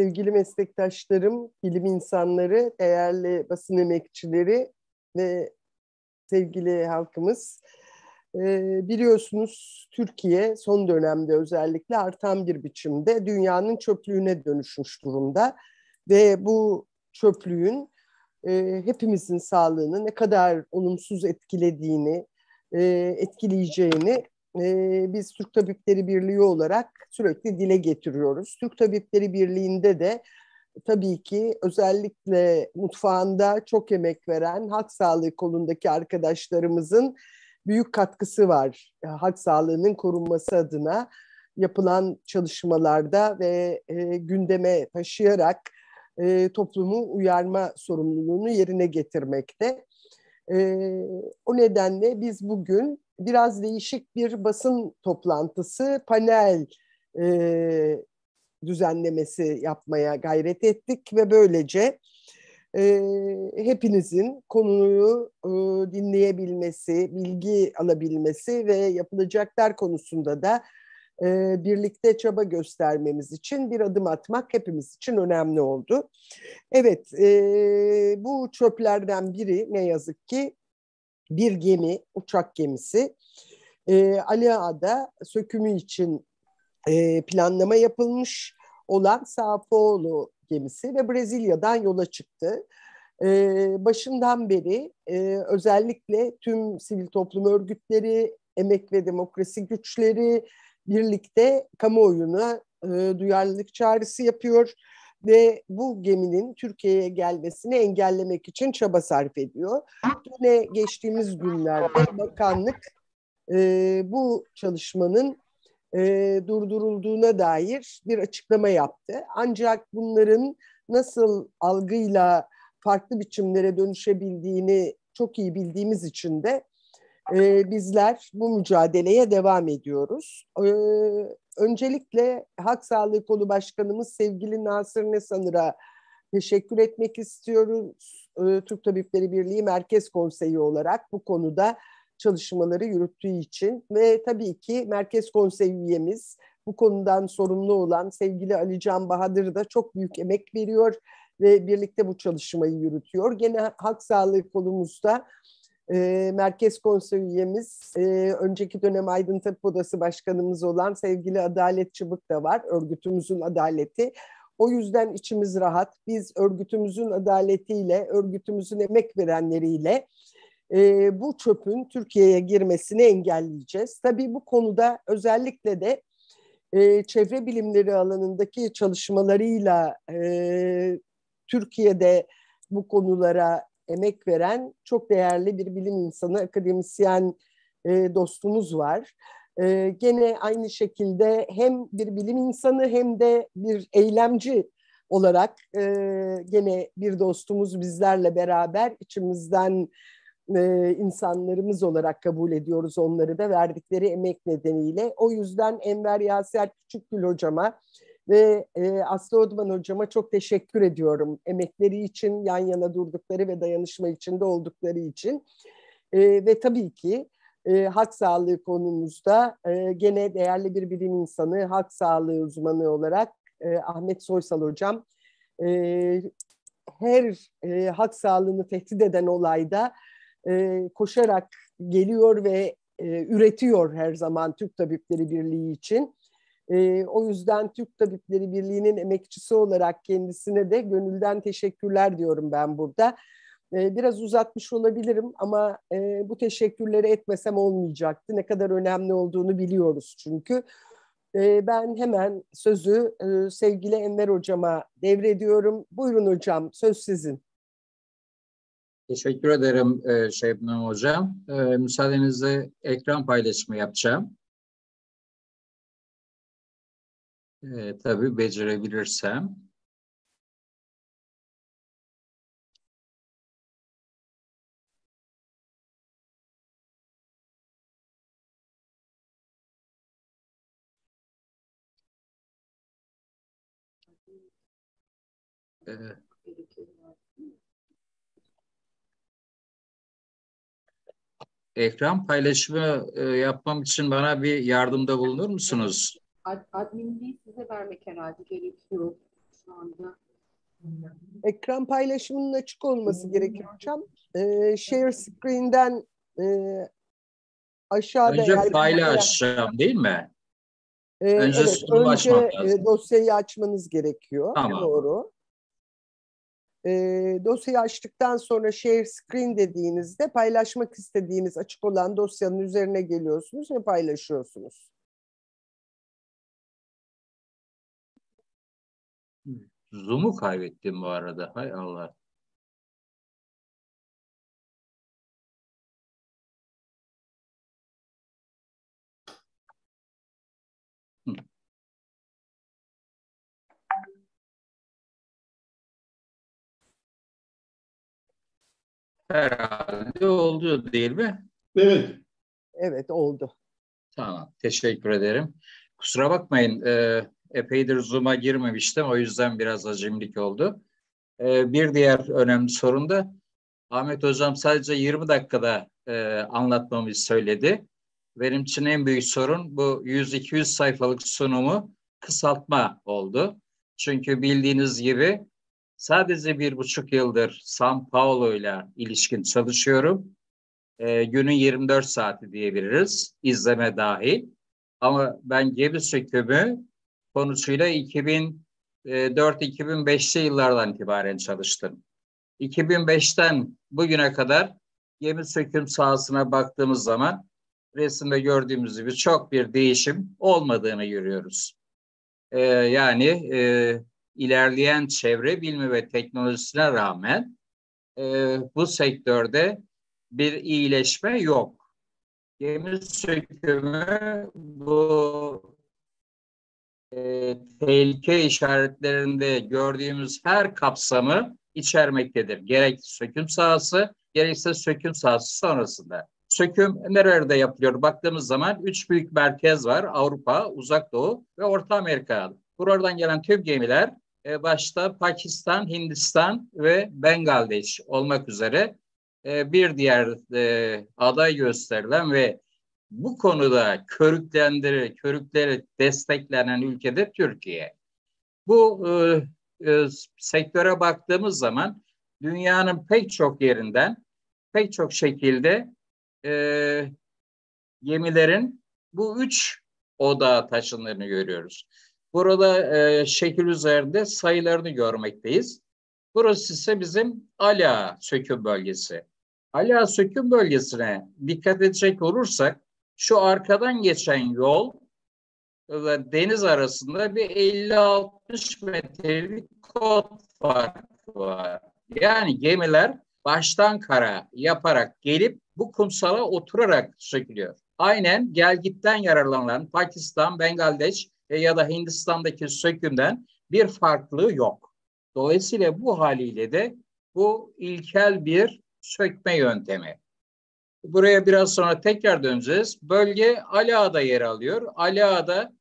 sevgili meslektaşlarım, bilim insanları, değerli basın emekçileri ve sevgili halkımız. Ee, biliyorsunuz Türkiye son dönemde özellikle artan bir biçimde dünyanın çöplüğüne dönüşmüş durumda. Ve bu çöplüğün e, hepimizin sağlığını ne kadar olumsuz etkilediğini, e, etkileyeceğini e, biz Türk Tabipleri Birliği olarak sürekli dile getiriyoruz. Türk Tabipleri Birliği'nde de tabii ki özellikle mutfağında çok emek veren halk sağlığı kolundaki arkadaşlarımızın büyük katkısı var. Halk sağlığının korunması adına yapılan çalışmalarda ve e, gündeme taşıyarak e, toplumu uyarma sorumluluğunu yerine getirmekte. E, o nedenle biz bugün biraz değişik bir basın toplantısı, panel e, düzenlemesi yapmaya gayret ettik ve böylece e, hepinizin konuyu e, dinleyebilmesi, bilgi alabilmesi ve yapılacaklar konusunda da e, birlikte çaba göstermemiz için bir adım atmak hepimiz için önemli oldu. Evet, e, bu çöplerden biri ne yazık ki bir gemi, uçak gemisi. E, Ali Ağa'da sökümü için e, planlama yapılmış olan Paulo gemisi ve Brezilya'dan yola çıktı. Ee, başından beri e, özellikle tüm sivil toplum örgütleri, emek ve demokrasi güçleri birlikte kamuoyuna e, duyarlılık çağrısı yapıyor ve bu geminin Türkiye'ye gelmesini engellemek için çaba sarf ediyor. Yine geçtiğimiz günlerde bakanlık e, bu çalışmanın e, durdurulduğuna dair bir açıklama yaptı. Ancak bunların nasıl algıyla farklı biçimlere dönüşebildiğini çok iyi bildiğimiz için de e, bizler bu mücadeleye devam ediyoruz. E, öncelikle Hak Sağlığı Kolu Başkanımız sevgili Nasır Nesanır'a teşekkür etmek istiyoruz. E, Türk Tabipleri Birliği Merkez Konseyi olarak bu konuda çalışmaları yürüttüğü için ve tabii ki Merkez Konsey üyemiz bu konudan sorumlu olan sevgili Ali Can Bahadır da çok büyük emek veriyor ve birlikte bu çalışmayı yürütüyor. Gene hak sağlığı kolumuzda e, Merkez Konsey üyemiz, e, önceki dönem Aydın Tabip Odası Başkanımız olan sevgili Adalet Çıbık da var, örgütümüzün adaleti. O yüzden içimiz rahat. Biz örgütümüzün adaletiyle, örgütümüzün emek verenleriyle e, bu çöpün Türkiye'ye girmesini engelleyeceğiz. Tabii bu konuda özellikle de e, çevre bilimleri alanındaki çalışmalarıyla e, Türkiye'de bu konulara emek veren çok değerli bir bilim insanı, akademisyen e, dostumuz var. E, gene aynı şekilde hem bir bilim insanı hem de bir eylemci olarak e, gene bir dostumuz bizlerle beraber içimizden e, insanlarımız olarak kabul ediyoruz onları da verdikleri emek nedeniyle. O yüzden Enver Yaser Küçükgül hocama ve e, Aslı Odman hocama çok teşekkür ediyorum. Emekleri için, yan yana durdukları ve dayanışma içinde oldukları için. E, ve tabii ki e, hak sağlığı konumuzda e, gene değerli bir bilim insanı, hak sağlığı uzmanı olarak e, Ahmet Soysal hocam e, her e, hak sağlığını tehdit eden olayda e, koşarak geliyor ve e, üretiyor her zaman Türk Tabipleri Birliği için. E, o yüzden Türk Tabipleri Birliği'nin emekçisi olarak kendisine de gönülden teşekkürler diyorum ben burada. E, biraz uzatmış olabilirim ama e, bu teşekkürleri etmesem olmayacaktı. Ne kadar önemli olduğunu biliyoruz çünkü. E, ben hemen sözü e, sevgili Enver Hocama devrediyorum. Buyurun hocam, söz sizin. Teşekkür ederim e, Şebnem Hocam. E, müsaadenizle ekran paylaşımı yapacağım. E, tabii becerebilirsem. Evet. ekran paylaşımı e, yapmam için bana bir yardımda bulunur musunuz? Ad, adminliği size vermek herhalde gerekiyor. Ekran paylaşımının açık olması gerekiyor hocam. Ee, share screen'den e, aşağıda Önce faili açacağım değil mi? Ee, önce evet, önce açmak lazım. e, dosyayı açmanız gerekiyor. Tamam. Doğru. Ee, dosyayı açtıktan sonra share screen dediğinizde paylaşmak istediğiniz açık olan dosyanın üzerine geliyorsunuz ve paylaşıyorsunuz. Zoom'u kaybettim bu arada. Hay Allah. Hı. Herhalde oldu değil mi? Evet. Evet oldu. Tamam, teşekkür ederim. Kusura bakmayın, e, epeydir Zoom'a girmemiştim. O yüzden biraz acemilik oldu. E, bir diğer önemli sorun da Ahmet Hocam sadece 20 dakikada e, anlatmamı söyledi. Benim için en büyük sorun bu 100-200 sayfalık sunumu kısaltma oldu. Çünkü bildiğiniz gibi sadece bir buçuk yıldır São Paulo ile ilişkin çalışıyorum. E, günün 24 saati diyebiliriz, izleme dahil. Ama ben gemi sökümü konusuyla 2004-2005'li yıllardan itibaren çalıştım. 2005'ten bugüne kadar gemi söküm sahasına baktığımız zaman resimde gördüğümüz gibi çok bir değişim olmadığını görüyoruz. Ee, yani e, ilerleyen çevre bilimi ve teknolojisine rağmen e, bu sektörde bir iyileşme yok. Gemi sökümü bu e, tehlike işaretlerinde gördüğümüz her kapsamı içermektedir. Gerek söküm sahası, gerekse söküm sahası sonrasında. Söküm nerelerde yapılıyor? Baktığımız zaman üç büyük merkez var. Avrupa, Uzak Doğu ve Orta Amerika. Buradan gelen tüm gemiler e, başta Pakistan, Hindistan ve Bangladeş olmak üzere e, bir diğer e, aday gösterilen ve bu konuda körüklendir, körükleri desteklenen ülkede Türkiye. Bu e, e, sektöre baktığımız zaman dünyanın pek çok yerinden pek çok şekilde e, gemilerin bu üç odağa taşındığını görüyoruz. Burada e, şekil üzerinde sayılarını görmekteyiz. Burası ise bizim Ala söküm bölgesi. Ala söküm bölgesine dikkat edecek olursak şu arkadan geçen yol ve deniz arasında bir 50-60 metrelik kod farkı var. Yani gemiler baştan kara yaparak gelip bu kumsala oturarak sökülüyor. Aynen gelgitten yararlanan Pakistan, Bangladeş ya da Hindistan'daki sökümden bir farklılığı yok. Dolayısıyla bu haliyle de bu ilkel bir sökme yöntemi. Buraya biraz sonra tekrar döneceğiz. Bölge Aliağa'da yer alıyor. Aliağa'da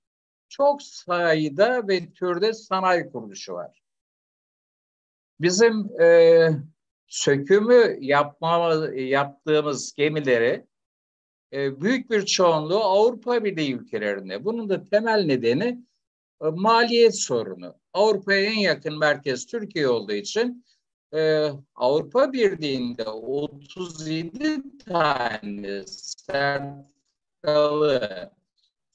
çok sayıda ve türde sanayi kuruluşu var. Bizim e, sökümü yapma, yaptığımız gemileri e, büyük bir çoğunluğu Avrupa Birliği ülkelerinde. Bunun da temel nedeni e, maliyet sorunu. Avrupa'ya en yakın merkez Türkiye olduğu için e, Avrupa Birliği'nde 37 tane sertifikalı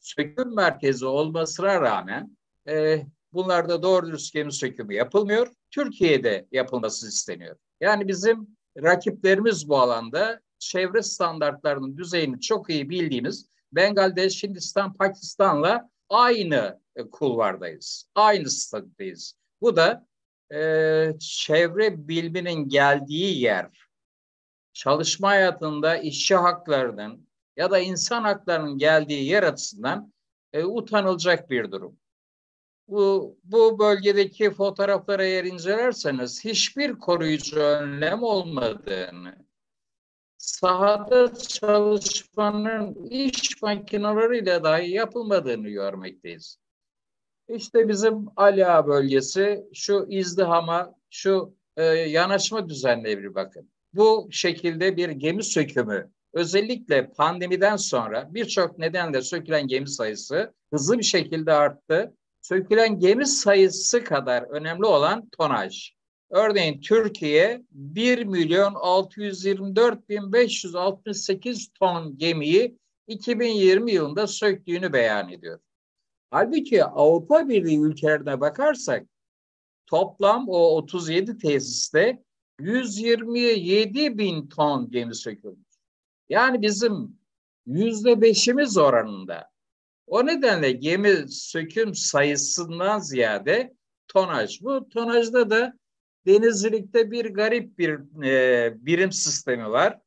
söküm merkezi olmasına rağmen e, bunlarda doğru dürüst gemi sökümü yapılmıyor. Türkiye'de yapılması isteniyor. Yani bizim rakiplerimiz bu alanda çevre standartlarının düzeyini çok iyi bildiğimiz Bangladeş, Hindistan, Pakistan'la aynı kulvardayız. Aynı statüdeyiz. Bu da e, çevre biliminin geldiği yer, çalışma hayatında işçi haklarının ya da insan haklarının geldiği yer açısından e, utanılacak bir durum. Bu, bu bölgedeki fotoğraflara eğer incelerseniz hiçbir koruyucu önlem olmadığını, sahada çalışmanın iş makineleriyle dahi yapılmadığını görmekteyiz. İşte bizim Ala bölgesi şu izdihama, şu e, yanaşma düzenine bir bakın. Bu şekilde bir gemi sökümü, özellikle pandemiden sonra birçok nedenle sökülen gemi sayısı hızlı bir şekilde arttı. sökülen gemi sayısı kadar önemli olan tonaj. Örneğin Türkiye 1 milyon 624 bin 568 ton gemiyi 2020 yılında söktüğünü beyan ediyor. Halbuki Avrupa Birliği ülkelerine bakarsak toplam o 37 tesiste 127 bin ton gemi sökülmüş. Yani bizim yüzde beşimiz oranında. O nedenle gemi söküm sayısından ziyade tonaj. Bu tonajda da denizcilikte bir garip bir e, birim sistemi var.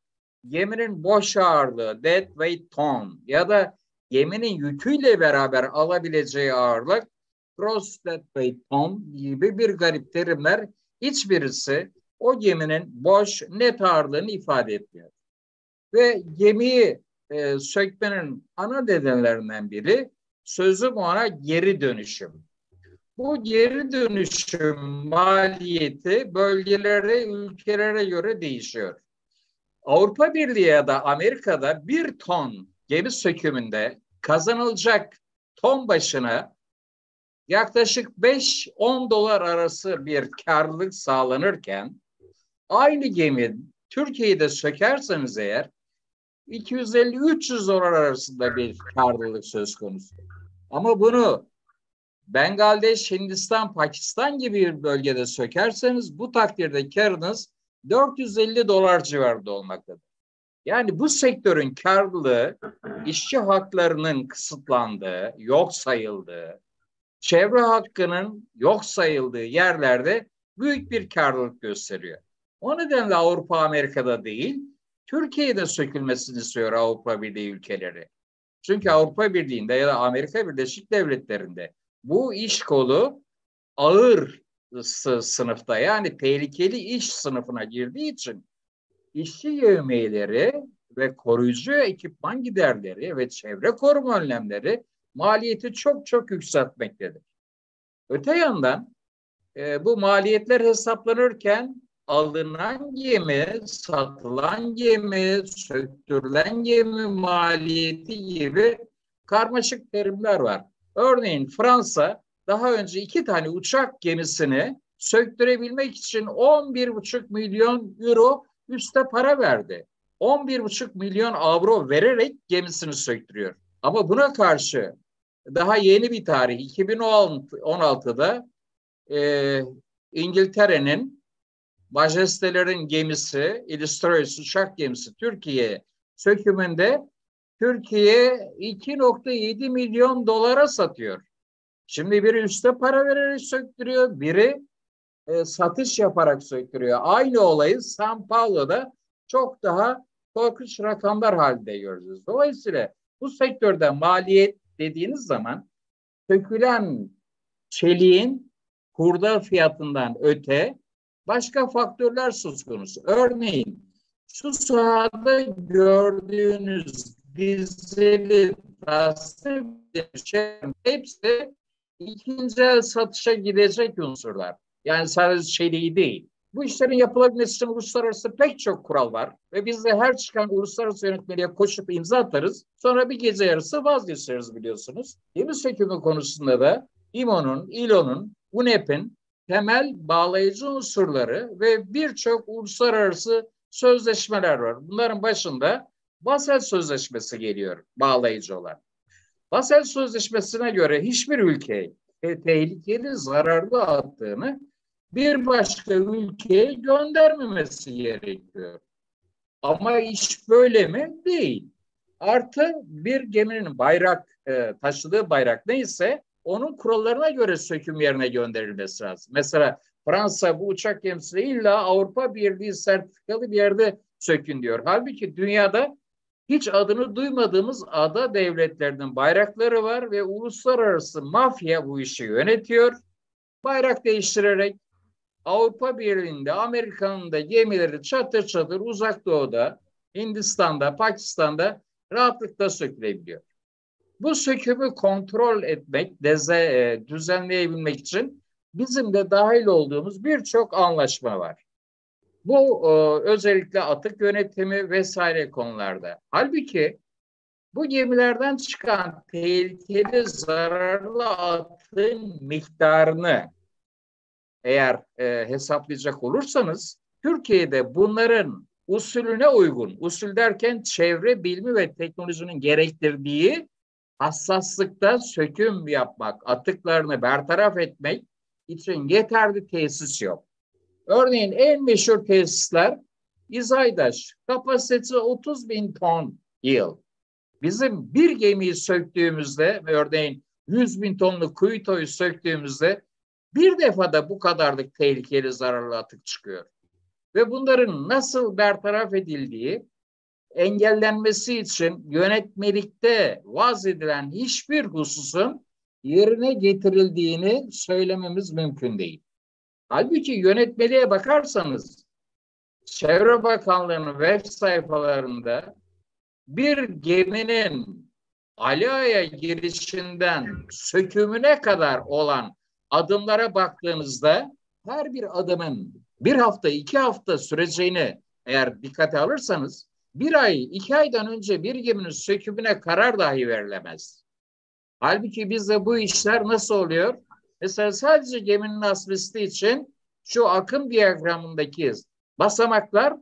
Geminin boş ağırlığı, dead weight ton ya da geminin yüküyle beraber alabileceği ağırlık cross dead weight ton gibi bir garip terimler hiçbirisi o geminin boş net ağırlığını ifade etmiyor. Ve gemiyi e, sökmenin ana nedenlerinden biri sözüm ona geri dönüşüm. Bu geri dönüşüm maliyeti bölgelere, ülkelere göre değişiyor. Avrupa Birliği ya da Amerika'da bir ton gemi sökümünde kazanılacak ton başına yaklaşık 5-10 dolar arası bir karlılık sağlanırken aynı gemi Türkiye'de sökerseniz eğer 250-300 dolar arasında bir karlılık söz konusu. Ama bunu Bengaldeş, Hindistan, Pakistan gibi bir bölgede sökerseniz bu takdirde karınız 450 dolar civarında olmaktadır. Yani bu sektörün karlılığı işçi haklarının kısıtlandığı, yok sayıldığı, çevre hakkının yok sayıldığı yerlerde büyük bir karlılık gösteriyor. O nedenle Avrupa Amerika'da değil, Türkiye'de sökülmesini istiyor Avrupa Birliği ülkeleri. Çünkü Avrupa Birliği'nde ya da Amerika Birleşik Devletleri'nde bu iş kolu ağır sınıfta yani tehlikeli iş sınıfına girdiği için işçi yevmiyeleri ve koruyucu ekipman giderleri ve çevre koruma önlemleri maliyeti çok çok yükseltmektedir. Öte yandan e, bu maliyetler hesaplanırken alınan gemi, satılan gemi, söktürülen gemi maliyeti gibi karmaşık terimler var. Örneğin Fransa daha önce iki tane uçak gemisini söktürebilmek için 11,5 milyon euro üste para verdi. 11,5 milyon avro vererek gemisini söktürüyor. Ama buna karşı daha yeni bir tarih 2016'da e, İngiltere'nin majestelerin gemisi Illustrious uçak gemisi Türkiye sökümünde Türkiye 2.7 milyon dolara satıyor. Şimdi biri üste para vererek söktürüyor, biri e, satış yaparak söktürüyor. Aynı olayı San Paulo'da çok daha korkunç rakamlar halinde görüyoruz. Dolayısıyla bu sektörde maliyet dediğiniz zaman sökülen çeliğin hurda fiyatından öte başka faktörler söz konusu. Örneğin şu sahada gördüğünüz dizili tasnif şey hepsi ikinci el satışa gidecek unsurlar. Yani sadece çeliği değil. Bu işlerin yapılabilmesi için uluslararası pek çok kural var ve biz de her çıkan uluslararası yönetmeliğe koşup imza atarız. Sonra bir gece yarısı vazgeçeriz biliyorsunuz. Gemi sökümü konusunda da İMO'nun, İLO'nun, UNEP'in temel bağlayıcı unsurları ve birçok uluslararası sözleşmeler var. Bunların başında Basel Sözleşmesi geliyor bağlayıcı olan. Basel Sözleşmesi'ne göre hiçbir ülke tehlikeli, zararlı attığını bir başka ülkeye göndermemesi gerekiyor. Ama iş böyle mi? Değil. Artı bir geminin bayrak e, taşıdığı bayrak neyse onun kurallarına göre söküm yerine gönderilmesi lazım. Mesela Fransa bu uçak gemisi illa Avrupa Birliği sertifikalı bir yerde sökün diyor. Halbuki dünyada hiç adını duymadığımız ada devletlerinin bayrakları var ve uluslararası mafya bu işi yönetiyor. Bayrak değiştirerek Avrupa Birliği'nde, Amerika'nın da gemileri çatır çatır uzak doğuda, Hindistan'da, Pakistan'da rahatlıkla sökülebiliyor. Bu sökümü kontrol etmek, deze, e, düzenleyebilmek için bizim de dahil olduğumuz birçok anlaşma var. Bu e, özellikle atık yönetimi vesaire konularda. Halbuki Bu gemilerden çıkan tehlikeli zararlı atın miktarını eğer e, hesaplayacak olursanız Türkiye'de bunların usulüne uygun, usul derken çevre bilimi ve teknolojinin gerektirdiği hassaslıkta söküm yapmak, atıklarını bertaraf etmek için yeterli tesis yok. Örneğin en meşhur tesisler İzaydaş, kapasitesi 30 bin ton yıl. Bizim bir gemiyi söktüğümüzde, örneğin 100 bin tonlu kuyutoyu söktüğümüzde bir defada bu kadarlık tehlikeli zararlı atık çıkıyor. Ve bunların nasıl bertaraf edildiği engellenmesi için yönetmelikte vaz edilen hiçbir hususun yerine getirildiğini söylememiz mümkün değil. Halbuki yönetmeliğe bakarsanız Çevre Bakanlığı'nın web sayfalarında bir geminin Alia'ya girişinden sökümüne kadar olan adımlara baktığınızda her bir adımın bir hafta, iki hafta süreceğini eğer dikkate alırsanız bir ay, iki aydan önce bir geminin sökümüne karar dahi verilemez. Halbuki bizde bu işler nasıl oluyor? Mesela sadece geminin asbesti için şu akım diyagramındaki basamaklar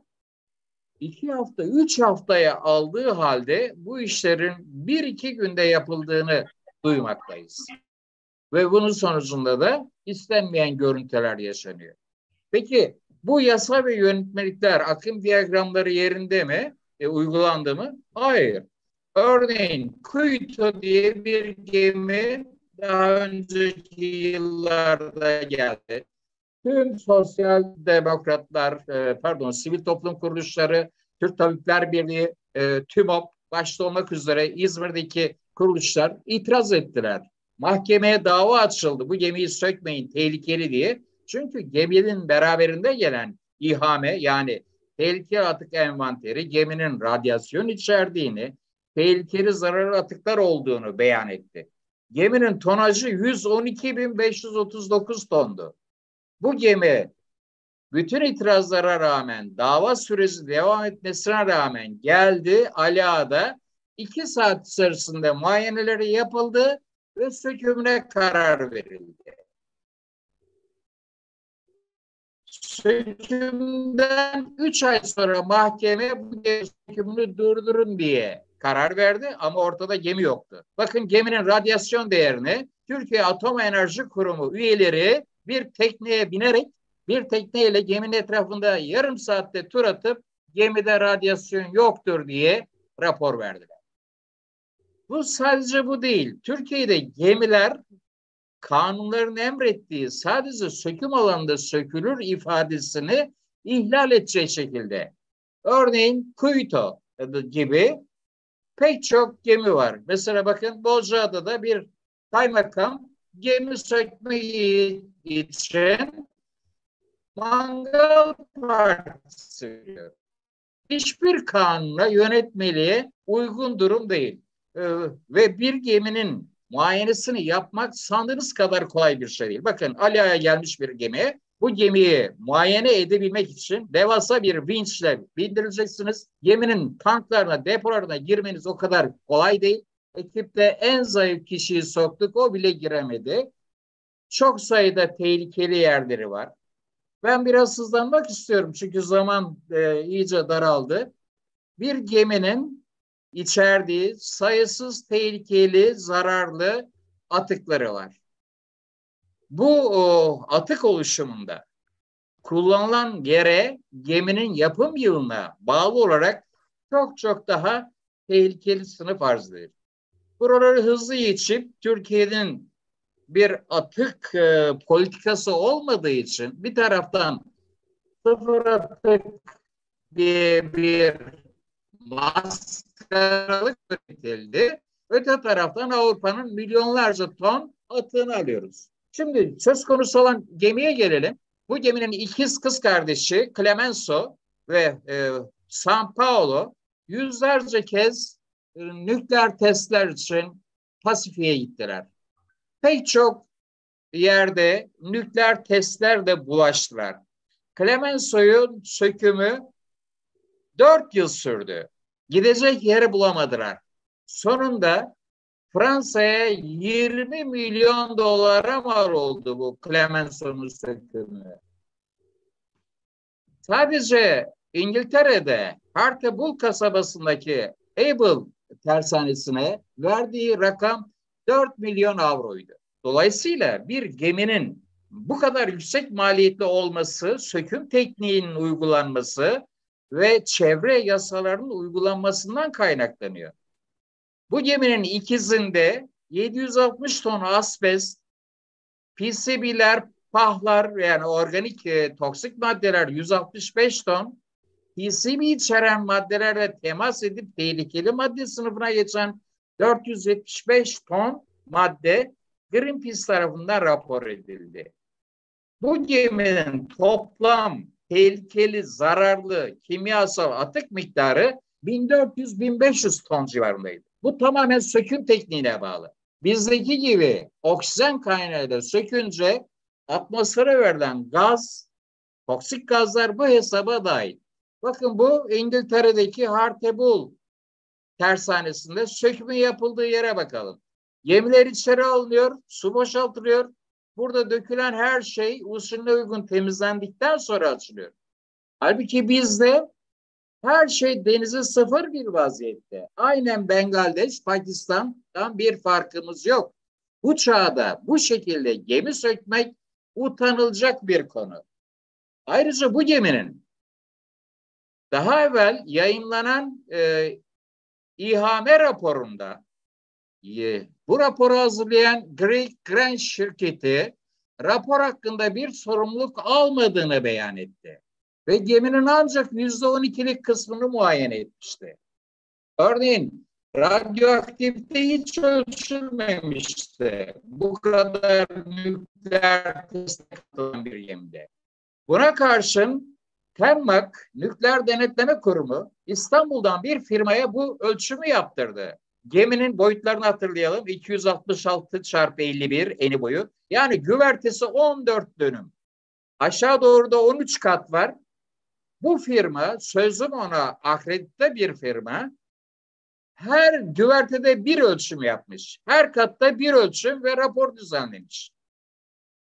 iki hafta, üç haftaya aldığı halde bu işlerin bir iki günde yapıldığını duymaktayız. Ve bunun sonucunda da istenmeyen görüntüler yaşanıyor. Peki bu yasa ve yönetmelikler, akım diyagramları yerinde mi? E, uygulandı mı? Hayır. Örneğin Kuito diye bir gemi daha önceki yıllarda geldi. Tüm sosyal demokratlar, e, pardon sivil toplum kuruluşları, Türk Tabipler Birliği, e, TÜMOP başta olmak üzere İzmir'deki kuruluşlar itiraz ettiler. Mahkemeye dava açıldı. Bu gemiyi sökmeyin tehlikeli diye. Çünkü geminin beraberinde gelen ihame yani tehlikeli atık envanteri geminin radyasyon içerdiğini, tehlikeli zararlı atıklar olduğunu beyan etti. Geminin tonajı 112.539 tondu. Bu gemi bütün itirazlara rağmen dava süresi devam etmesine rağmen geldi Ali Ağa'da iki saat içerisinde muayeneleri yapıldı ve sökümüne karar verildi. Sökümden üç ay sonra mahkeme bu sökümünü durdurun diye karar verdi ama ortada gemi yoktu. Bakın geminin radyasyon değerini Türkiye Atom Enerji Kurumu üyeleri bir tekneye binerek bir tekneyle geminin etrafında yarım saatte tur atıp gemide radyasyon yoktur diye rapor verdiler. Bu sadece bu değil. Türkiye'de gemiler kanunların emrettiği sadece söküm alanında sökülür ifadesini ihlal edeceği şekilde. Örneğin Kuyto gibi pek çok gemi var. Mesela bakın Bozcaada'da bir kaymakam gemi sökmeyi için mangal partisi veriyor. Hiçbir kanuna yönetmeliğe uygun durum değil. Ee, ve bir geminin muayenesini yapmak sandığınız kadar kolay bir şey değil. Bakın Alia'ya gelmiş bir gemi. Bu gemiyi muayene edebilmek için devasa bir vinçle bindireceksiniz. Geminin tanklarına, depolarına girmeniz o kadar kolay değil. Ekipte en zayıf kişiyi soktuk, o bile giremedi. Çok sayıda tehlikeli yerleri var. Ben biraz hızlanmak istiyorum çünkü zaman e, iyice daraldı. Bir geminin içerdiği sayısız tehlikeli, zararlı atıkları var. Bu o, atık oluşumunda kullanılan yere geminin yapım yılına bağlı olarak çok çok daha tehlikeli sınıf arzdır. Buraları hızlı geçip Türkiye'nin bir atık e, politikası olmadığı için bir taraftan sıfır atık diye bir maskaralık üretildi. Öte taraftan Avrupa'nın milyonlarca ton atığını alıyoruz. Şimdi söz konusu olan gemiye gelelim. Bu geminin ikiz kız kardeşi Clemenso ve e, San Paulo yüzlerce kez e, nükleer testler için Pasifik'e gittiler. Pek çok yerde nükleer testler de bulaştılar. Clemenso'yun sökümü dört yıl sürdü. Gidecek yeri bulamadılar. sonunda Fransa'ya 20 milyon dolara mal oldu bu Clemenceau'nun sökümü. Sadece İngiltere'de Hartlepool kasabasındaki Able tersanesine verdiği rakam 4 milyon avroydu. Dolayısıyla bir geminin bu kadar yüksek maliyetli olması, söküm tekniğinin uygulanması ve çevre yasalarının uygulanmasından kaynaklanıyor. Bu geminin ikizinde 760 ton asbest, PCB'ler, pahlar yani organik e, toksik maddeler 165 ton, PCB içeren maddelerle temas edip tehlikeli madde sınıfına geçen 475 ton madde Greenpeace tarafından rapor edildi. Bu geminin toplam tehlikeli, zararlı kimyasal atık miktarı 1400-1500 ton civarındaydı. Bu tamamen söküm tekniğine bağlı. Bizdeki gibi oksijen kaynağıyla sökünce atmosfere verilen gaz, toksik gazlar bu hesaba dahil. Bakın bu İngiltere'deki Hartlepool tersanesinde sökümü yapıldığı yere bakalım. Gemiler içeri alınıyor, su boşaltılıyor. Burada dökülen her şey usulüne uygun temizlendikten sonra açılıyor. Halbuki bizde her şey denize sıfır bir vaziyette. Aynen Bangladeş, Pakistan'dan bir farkımız yok. Bu çağda bu şekilde gemi sökmek utanılacak bir konu. Ayrıca bu geminin daha evvel yayınlanan e, İHAME raporunda bu raporu hazırlayan Great Grand şirketi rapor hakkında bir sorumluluk almadığını beyan etti. Ve geminin ancak yüzde on ikilik kısmını muayene etmişti. Örneğin radyoaktivite hiç ölçülmemişti. Bu kadar nükleer teste katılan bir gemide. Buna karşın TEMMAK Nükleer Denetleme Kurumu İstanbul'dan bir firmaya bu ölçümü yaptırdı. Geminin boyutlarını hatırlayalım. 266 çarpı 51 eni boyu. Yani güvertesi 14 dönüm. Aşağı doğru da 13 kat var. Bu firma sözüm ona akredite bir firma her güvertede bir ölçüm yapmış. Her katta bir ölçüm ve rapor düzenlemiş.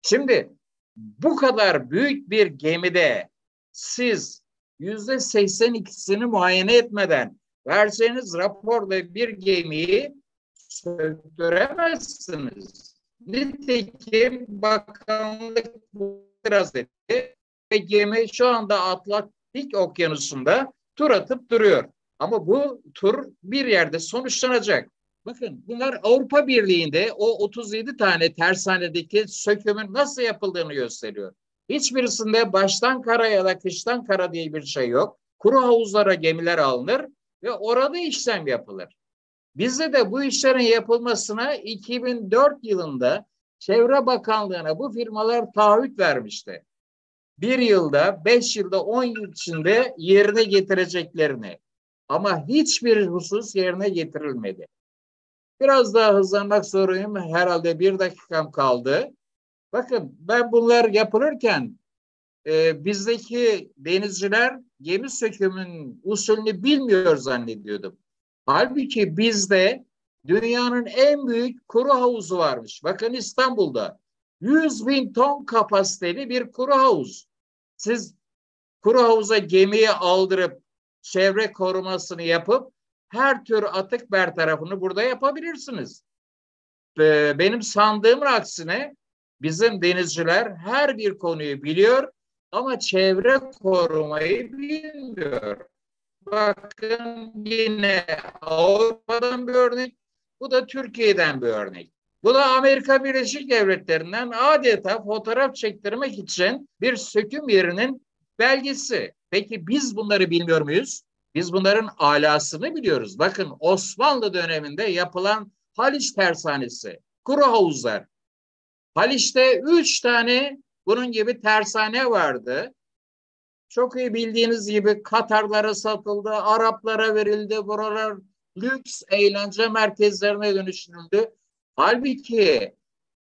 Şimdi bu kadar büyük bir gemide siz yüzde 82'sini muayene etmeden verseniz raporla bir gemiyi söktüremezsiniz. Nitekim bakanlık biraz etti ve gemi şu anda Atlantik Okyanusu'nda tur atıp duruyor. Ama bu tur bir yerde sonuçlanacak. Bakın bunlar Avrupa Birliği'nde o 37 tane tersanedeki sökümün nasıl yapıldığını gösteriyor. Hiçbirisinde baştan kara ya da kıştan kara diye bir şey yok. Kuru havuzlara gemiler alınır ve orada işlem yapılır. Bizde de bu işlerin yapılmasına 2004 yılında Çevre Bakanlığı'na bu firmalar taahhüt vermişti. Bir yılda, beş yılda, on yıl içinde yerine getireceklerini. Ama hiçbir husus yerine getirilmedi. Biraz daha hızlanmak zorundayım. Herhalde bir dakikam kaldı. Bakın ben bunlar yapılırken e, bizdeki denizciler gemi sökümün usulünü bilmiyor zannediyordum. Halbuki bizde dünyanın en büyük kuru havuzu varmış. Bakın İstanbul'da 100 bin ton kapasiteli bir kuru havuz. Siz kuru havuza gemiyi aldırıp çevre korumasını yapıp her tür atık bertarafını burada yapabilirsiniz. Ee, benim sandığımın aksine bizim denizciler her bir konuyu biliyor ama çevre korumayı bilmiyor. Bakın yine Avrupa'dan bir örnek, bu da Türkiye'den bir örnek. Bu da Amerika Birleşik Devletleri'nden adeta fotoğraf çektirmek için bir söküm yerinin belgesi. Peki biz bunları bilmiyor muyuz? Biz bunların alasını biliyoruz. Bakın Osmanlı döneminde yapılan Haliç tersanesi, kuru havuzlar. Haliç'te üç tane bunun gibi tersane vardı. Çok iyi bildiğiniz gibi Katarlara satıldı, Araplara verildi. Buralar lüks eğlence merkezlerine dönüştürüldü. Halbuki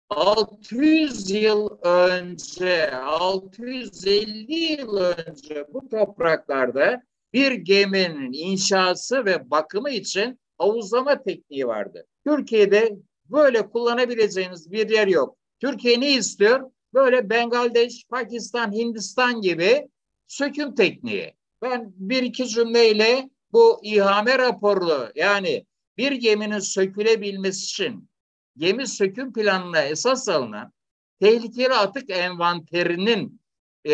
600 yıl önce, 650 yıl önce bu topraklarda bir geminin inşası ve bakımı için havuzlama tekniği vardı. Türkiye'de böyle kullanabileceğiniz bir yer yok. Türkiye ne istiyor? Böyle Bangladeş, Pakistan, Hindistan gibi söküm tekniği. Ben bir iki cümleyle bu ihame raporlu yani bir geminin sökülebilmesi için gemi söküm planına esas alınan tehlikeli atık envanterinin e,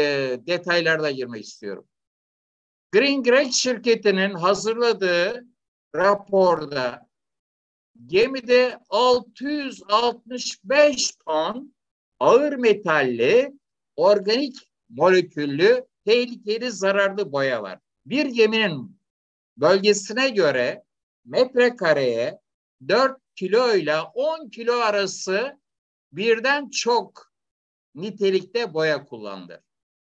detaylarına girmek istiyorum. Green Greg şirketinin hazırladığı raporda gemide 665 ton ağır metalli, organik moleküllü, tehlikeli zararlı boya var. Bir geminin bölgesine göre metrekareye 4 kilo ile 10 kilo arası birden çok nitelikte boya kullanılır.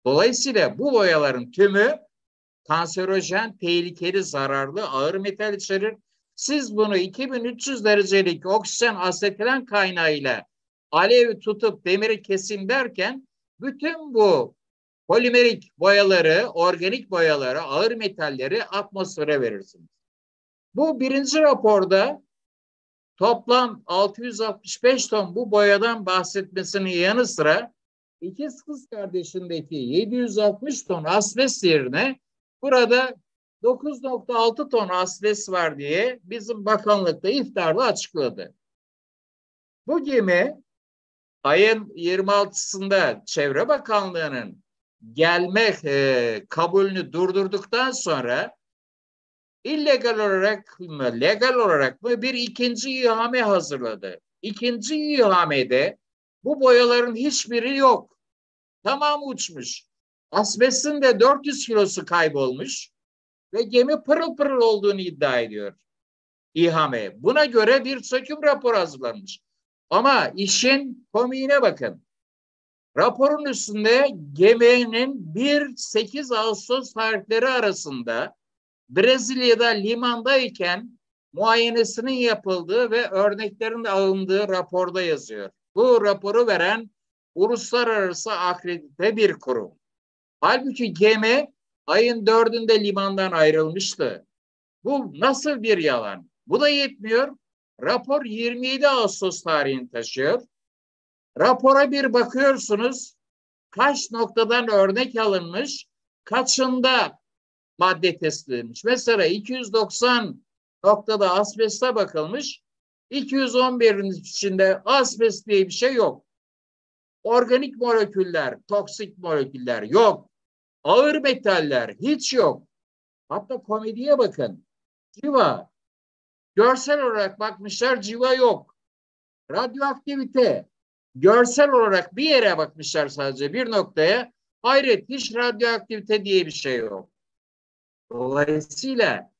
Dolayısıyla bu boyaların tümü kanserojen, tehlikeli, zararlı, ağır metal içerir. Siz bunu 2300 derecelik oksijen asetilen kaynağıyla alevi tutup demiri kesin derken bütün bu polimerik boyaları, organik boyaları, ağır metalleri atmosfere verirsiniz. Bu birinci raporda toplam 665 ton bu boyadan bahsetmesinin yanı sıra ikiz kız kardeşindeki 760 ton asbest yerine burada 9.6 ton asbest var diye bizim bakanlıkta iftarda açıkladı. Bu gemi ayın 26'sında Çevre Bakanlığı'nın gelme e, kabulünü durdurduktan sonra illegal olarak mı, legal olarak mı bir ikinci ihame hazırladı. İkinci ihamede bu boyaların hiçbiri yok. Tamam uçmuş. Asbestin de 400 kilosu kaybolmuş ve gemi pırıl pırıl olduğunu iddia ediyor İHAME. Buna göre bir söküm raporu hazırlanmış. Ama işin komiğine bakın. Raporun üstünde geminin 1-8 Ağustos tarihleri arasında Brezilya'da limandayken muayenesinin yapıldığı ve örneklerin alındığı raporda yazıyor. Bu raporu veren uluslararası akredite bir kurum. Halbuki gemi ayın dördünde limandan ayrılmıştı. Bu nasıl bir yalan? Bu da yetmiyor. Rapor 27 Ağustos tarihini taşıyor. Rapora bir bakıyorsunuz kaç noktadan örnek alınmış, kaçında madde tespit edilmiş. Mesela 290 noktada asbeste bakılmış, 211'in içinde asbest diye bir şey yok. Organik moleküller, toksik moleküller yok. Ağır metaller hiç yok. Hatta komediye bakın. Civa. Görsel olarak bakmışlar civa yok. Radyoaktivite. Görsel olarak bir yere bakmışlar sadece bir noktaya. Hayret hiç radyoaktivite diye bir şey yok. Dolayısıyla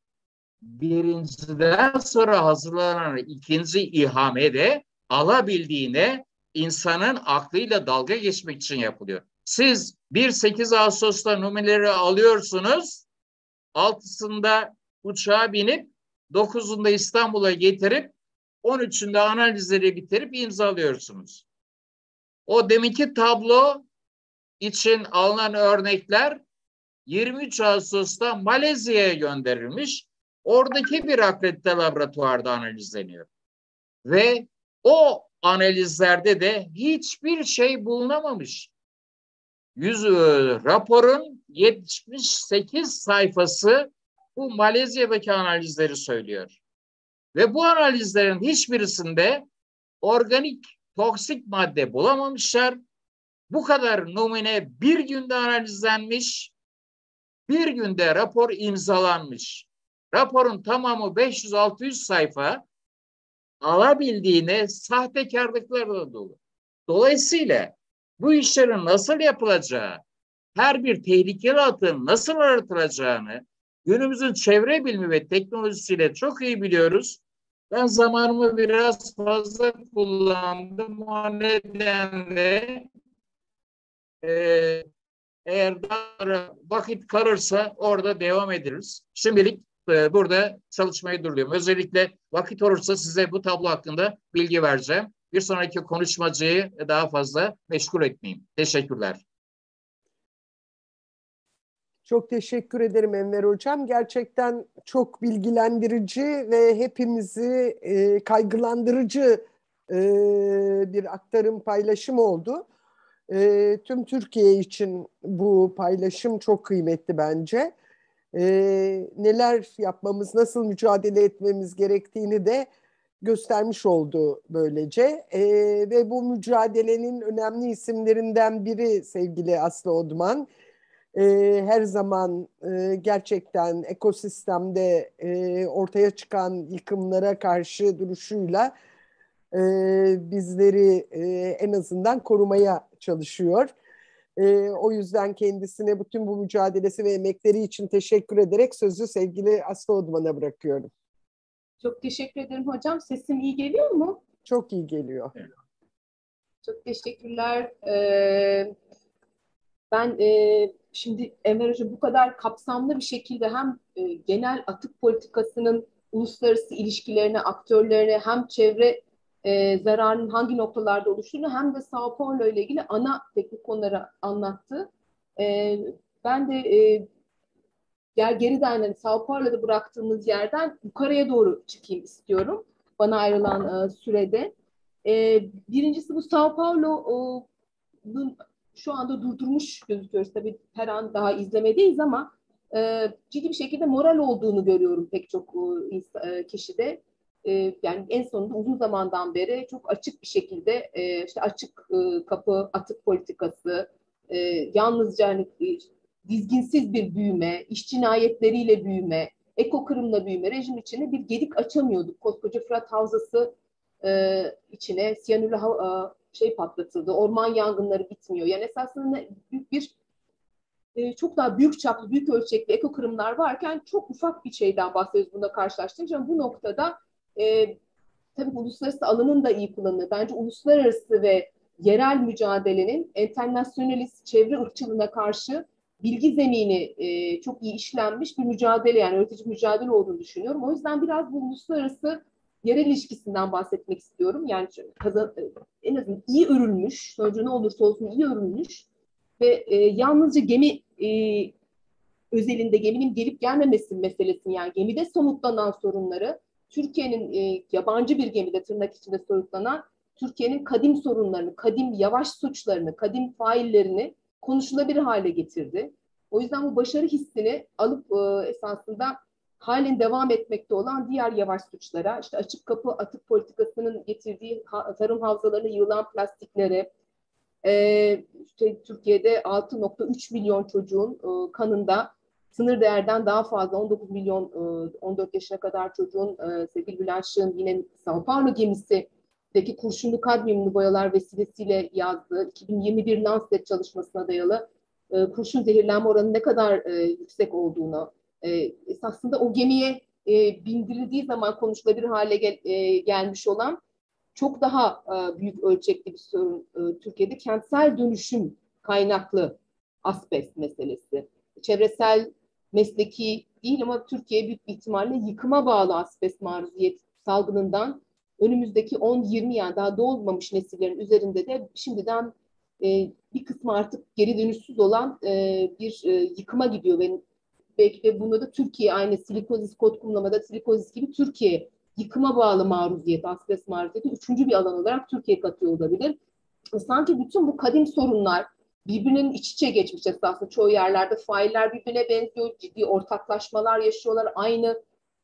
birinciden sonra hazırlanan ikinci ihamede alabildiğine insanın aklıyla dalga geçmek için yapılıyor. Siz 1-8 Ağustos'ta numuneleri alıyorsunuz. Altısında uçağa binip 9'unda İstanbul'a getirip 13'ünde analizleri bitirip imzalıyorsunuz. O deminki tablo için alınan örnekler 23 Ağustos'ta Malezya'ya gönderilmiş. Oradaki bir akredite laboratuvarda analizleniyor. Ve o analizlerde de hiçbir şey bulunamamış. Yüz, e, raporun 78 sayfası bu Malezya'daki analizleri söylüyor. Ve bu analizlerin hiçbirisinde organik toksik madde bulamamışlar. Bu kadar numune bir günde analizlenmiş, bir günde rapor imzalanmış. Raporun tamamı 500-600 sayfa alabildiğine sahtekarlıklarla dolu. Dolayısıyla bu işlerin nasıl yapılacağı, her bir tehlikeli atın nasıl aratılacağını günümüzün çevre bilimi ve teknolojisiyle çok iyi biliyoruz. Ben zamanımı biraz fazla kullandım. O nedenle e, eğer daha vakit kalırsa orada devam ederiz. Şimdilik e, burada çalışmayı duruyorum. Özellikle vakit olursa size bu tablo hakkında bilgi vereceğim. Bir sonraki konuşmacıyı daha fazla meşgul etmeyeyim. Teşekkürler. Çok teşekkür ederim Enver Hocam. Gerçekten çok bilgilendirici ve hepimizi e, kaygılandırıcı e, bir aktarım paylaşım oldu. E, tüm Türkiye için bu paylaşım çok kıymetli bence. E, neler yapmamız, nasıl mücadele etmemiz gerektiğini de göstermiş oldu böylece. E, ve bu mücadelenin önemli isimlerinden biri sevgili Aslı Odman e, her zaman e, gerçekten ekosistemde e, ortaya çıkan yıkımlara karşı duruşuyla e, bizleri e, en azından korumaya çalışıyor. E, o yüzden kendisine bütün bu mücadelesi ve emekleri için teşekkür ederek sözü sevgili Aslı Odman'a bırakıyorum. Çok teşekkür ederim hocam. Sesim iyi geliyor mu? Çok iyi geliyor. Çok teşekkürler. Ee, ben e, şimdi Enver Hoca bu kadar kapsamlı bir şekilde hem e, genel atık politikasının uluslararası ilişkilerine, aktörlerine hem çevre e, zararının hangi noktalarda oluştuğunu hem de Sao Paulo ile ilgili ana teknik konuları anlattı. E, ben de e, gel geriden yani Sao Paulo'da bıraktığımız yerden yukarıya doğru çıkayım istiyorum. Bana ayrılan e, sürede. E, birincisi bu Sao Paulo'nun şu anda durdurmuş gözüküyoruz. Tabii her an daha izlemedeyiz ama e, ciddi bir şekilde moral olduğunu görüyorum pek çok e, kişide. E, yani en sonunda uzun zamandan beri çok açık bir şekilde e, işte açık e, kapı atık politikası, e, yalnızca hani, e, dizginsiz bir büyüme, iş cinayetleriyle büyüme, eko kırımla büyüme rejim içine bir gedik açamıyorduk. Koskoca Fırat Havzası e, içine siyanürlü ha, şey patlatıldı. Orman yangınları bitmiyor. Yani esasında büyük bir e, çok daha büyük çaplı, büyük ölçekli eko kırımlar varken çok ufak bir şeyden bahsediyoruz bunda karşılaştırınca. Bu noktada e, tabii uluslararası alanın da iyi kullanımı. Bence uluslararası ve yerel mücadelenin internasyonalist çevre ırkçılığına karşı bilgi zemini e, çok iyi işlenmiş bir mücadele yani öğretici mücadele olduğunu düşünüyorum. O yüzden biraz bu uluslararası yerel ilişkisinden bahsetmek istiyorum. Yani kazan, en azından iyi örülmüş, sonucu ne olursa olsun iyi örülmüş ve e, yalnızca gemi e, özelinde geminin gelip gelmemesi meselesini yani gemide somutlanan sorunları Türkiye'nin e, yabancı bir gemide tırnak içinde soyutlanan Türkiye'nin kadim sorunlarını, kadim yavaş suçlarını, kadim faillerini konuşulabilir hale getirdi. O yüzden bu başarı hissini alıp e, esasında halen devam etmekte olan diğer yavaş suçlara, işte açık kapı atık politikasının getirdiği tarım havzalarına yığılan plastiklere, e, işte Türkiye'de 6.3 milyon çocuğun e, kanında sınır değerden daha fazla 19 milyon e, 14 yaşına kadar çocuğun e, sevgili Bülent Şık'ın yine Sao Paulo gemisindeki kurşunlu kadmiyumlu boyalar vesilesiyle yazdığı 2021 Lancet çalışmasına dayalı e, kurşun zehirlenme oranı ne kadar e, yüksek olduğunu, e, aslında o gemiye e, bindirildiği zaman konuşulabilir hale gel, e, gelmiş olan çok daha e, büyük ölçekli bir sorun e, Türkiye'de kentsel dönüşüm kaynaklı asbest meselesi. Çevresel, mesleki değil ama Türkiye büyük bir ihtimalle yıkıma bağlı asbest maruziyet salgınından önümüzdeki 10-20 yani daha doğmamış nesillerin üzerinde de şimdiden e, bir kısmı artık geri dönüşsüz olan e, bir e, yıkıma gidiyor ve belki de bunda da Türkiye aynı silikozis kod kumlamada silikozis gibi Türkiye yıkıma bağlı maruziyet, asbest maruziyeti üçüncü bir alan olarak Türkiye katıyor olabilir. Sanki bütün bu kadim sorunlar birbirinin iç içe geçmiş esasında çoğu yerlerde failler birbirine benziyor, ciddi ortaklaşmalar yaşıyorlar, aynı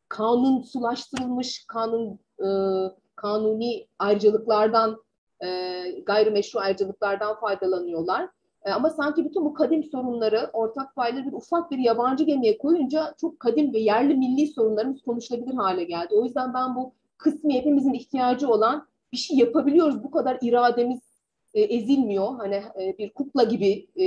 kanun sulaştırılmış, kanun e, kanuni ayrıcalıklardan, e, gayrimeşru ayrıcalıklardan faydalanıyorlar. E, ama sanki bütün bu kadim sorunları, ortak payları bir ufak bir yabancı gemiye koyunca çok kadim ve yerli milli sorunlarımız konuşulabilir hale geldi. O yüzden ben bu kısmı hepimizin ihtiyacı olan bir şey yapabiliyoruz. Bu kadar irademiz e, ezilmiyor. Hani e, bir kukla gibi e,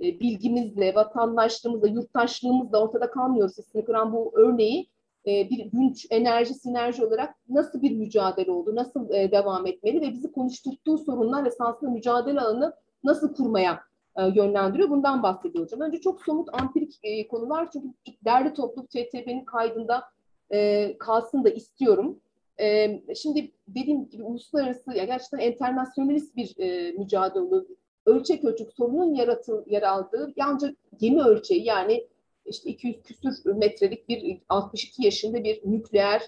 e, bilgimizle, vatandaşlığımızla, yurttaşlığımızla ortada kalmıyoruz. Sesini kıran bu örneği e, bir güç, enerji, sinerji olarak nasıl bir mücadele oldu, nasıl e, devam etmeli ve bizi konuşturduğu sorunlar esasında mücadele alanı nasıl kurmaya e, yönlendiriyor? Bundan bahsediyor hocam. Önce çok somut ampirik e, konular çünkü derli toplu TTB'nin kaydında e, kalsın da istiyorum. E, şimdi dediğim gibi uluslararası, ya gerçekten internasyonalist bir e, mücadele ölçek ölçük sorunun yaratıl, yer aldığı yalnızca gemi ölçeği yani işte 200 küsür metrelik bir 62 yaşında bir nükleer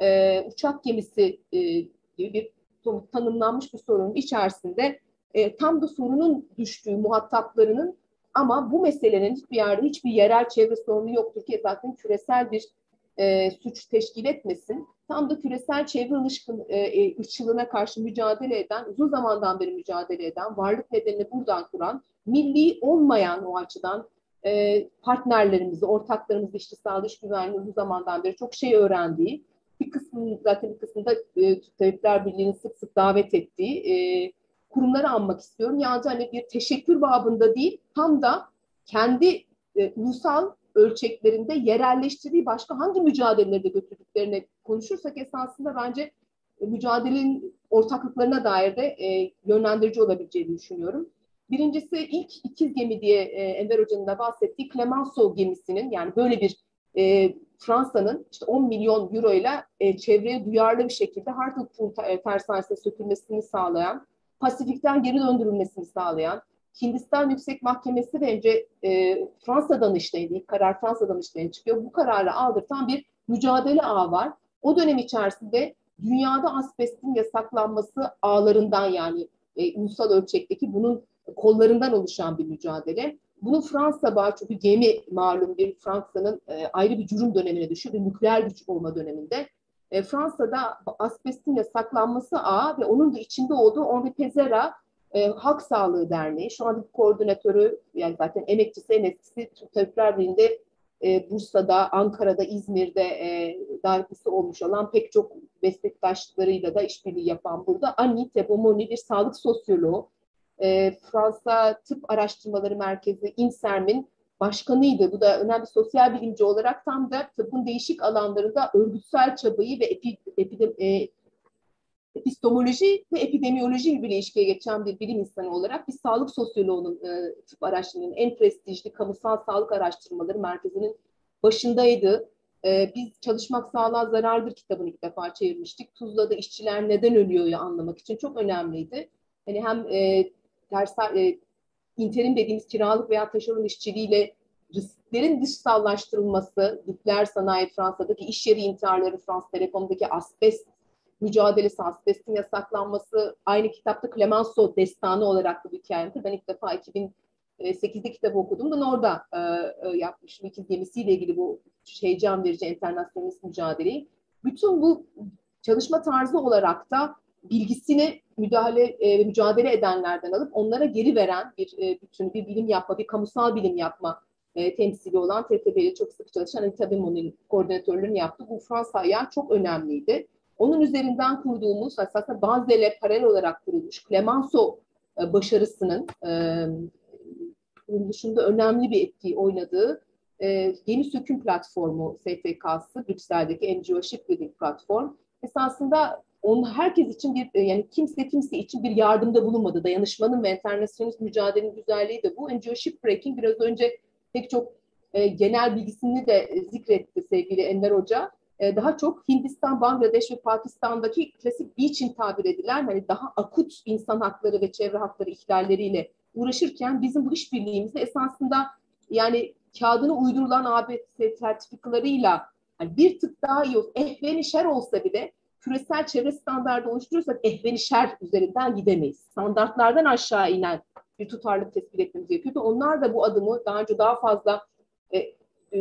e, uçak gemisi e, gibi bir tanımlanmış bir sorunun içerisinde e, tam da sorunun düştüğü muhataplarının ama bu meselenin hiçbir yerde hiçbir yerel çevre sorunu yoktur ki zaten küresel bir e, suç teşkil etmesin. Tam da küresel çevre ılışkın, e, e, ırkçılığına karşı mücadele eden, uzun zamandan beri mücadele eden, varlık nedenini buradan kuran, milli olmayan o açıdan e, partnerlerimizi, ortaklarımızı işte sağlık iş güvenliği uzun zamandan beri çok şey öğrendiği, bir kısmı zaten bir kısmında e, Tabipler Birliği'nin sık sık davet ettiği e, kurumları anmak istiyorum. Yani hani bir teşekkür babında değil, tam da kendi e, ulusal ölçeklerinde yerelleştirdiği başka hangi mücadeleleri de götürdüklerini konuşursak esasında bence e, mücadelenin ortaklıklarına dair de e, yönlendirici olabileceğini düşünüyorum. Birincisi ilk ikiz gemi diye e, Enver Hoca'nın da bahsettiği Clemenceau gemisinin yani böyle bir e, Fransa'nın işte 10 milyon euro ile çevreye duyarlı bir şekilde Hartlepool tersanesine sökülmesini sağlayan, Pasifik'ten geri döndürülmesini sağlayan, Hindistan Yüksek Mahkemesi de önce e, Fransa danıştayıydı. İlk karar Fransa danıştayına çıkıyor. Bu kararı aldırtan bir mücadele ağı var. O dönem içerisinde dünyada asbestin yasaklanması ağlarından yani e, ulusal ölçekteki bunun kollarından oluşan bir mücadele. Bunu Fransa bağı çünkü gemi malum bir Fransa'nın e, ayrı bir cürüm dönemine düşüyor. Bir nükleer güç olma döneminde. E, Fransa'da asbestin yasaklanması ağı ve onun da içinde olduğu Henri Pezera e, Halk Sağlığı Derneği. Şu anda koordinatörü yani zaten emekçisi en eskisi Türk e, Bursa'da, Ankara'da, İzmir'de e, davetlisi olmuş olan pek çok meslektaşlarıyla da işbirliği yapan burada. Annie Tebomoni bir sağlık sosyoloğu. E, Fransa Tıp Araştırmaları Merkezi İNSERM'in başkanıydı. Bu da önemli sosyal bilimci olarak tam da tıbbın değişik alanlarında örgütsel çabayı ve epi, epidem, e, epistemoloji ve epidemiyoloji bir ilişkiye geçen bir bilim insanı olarak bir sağlık sosyoloğunun e, tıp araştırmalarının en prestijli kamusal sağlık araştırmaları merkezinin başındaydı. E, biz Çalışmak Sağlığa Zarardır kitabını ilk defa çevirmiştik. Tuzla'da işçiler neden ölüyor anlamak için çok önemliydi. Hani hem e, ters, e, interim dediğimiz kiralık veya taşeron işçiliğiyle risklerin dışsallaştırılması, nükleer sanayi Fransa'daki iş yeri intiharları, Frans Telekom'daki asbest mücadelesi, asbestin yasaklanması, aynı kitapta Clemenceau destanı olarak bu hikayemdi. Ben ilk defa 2008'de kitabı okudum da orada e, e, yapmıştım. İkiz gemisiyle ilgili bu heyecan verici internasyonist mücadeleyi. Bütün bu çalışma tarzı olarak da bilgisini müdahale e, mücadele edenlerden alıp onlara geri veren bir e, bütün bir bilim yapma, bir kamusal bilim yapma e, temsili olan TTB'de çok sık çalışan Anita Bemon'un koordinatörlüğünü yaptı. Bu Fransa ayağı çok önemliydi. Onun üzerinden kurduğumuz aslında Bazel'e paralel olarak kurulmuş Clemenceau e, başarısının e, dışında önemli bir etki oynadığı e, yeni söküm platformu STK'sı, Brüksel'deki NGO Shipbuilding Platform. Esasında onun herkes için bir e, yani kimse kimse için bir yardımda bulunmadı. Dayanışmanın ve internasyonist mücadelenin güzelliği de bu. NGO Shipbreaking biraz önce pek çok e, genel bilgisini de zikretti sevgili Enver Hoca. E, daha çok Hindistan, Bangladeş ve Pakistan'daki klasik için tabir edilen hani daha akut insan hakları ve çevre hakları ihlalleriyle uğraşırken bizim bu işbirliğimizde esasında yani kağıdına uydurulan ABS sertifikalarıyla yani bir tık daha iyi olsa, ehvenişer olsa bile küresel çevre standartı oluşturursak ehvenişer üzerinden gidemeyiz. Standartlardan aşağı inen bir tutarlılık tespit etmemiz gerekiyor. Onlar da bu adımı daha önce daha fazla e, e,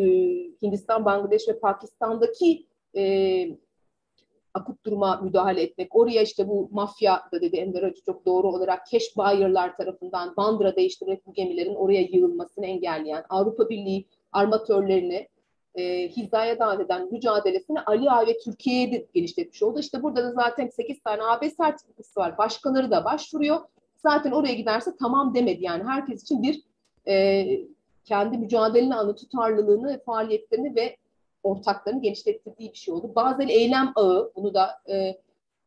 Hindistan, Bangladeş ve Pakistan'daki e, akut duruma müdahale etmek. Oraya işte bu mafya da dedi Enver Hoca çok doğru olarak cash buyer'lar tarafından bandıra değiştirerek bu gemilerin oraya yığılmasını engelleyen Avrupa Birliği armatörlerini e, hizaya davet eden mücadelesini Ali Ağa ve Türkiye'ye de genişletmiş oldu. İşte burada da zaten 8 tane AB sertifikası var. Başkaları da başvuruyor. Zaten oraya giderse tamam demedi. Yani herkes için bir e, kendi mücadeleni anı tutarlılığını, faaliyetlerini ve ortaklarını genişlettirdiği bir şey oldu. Bazen eylem ağı, bunu da e,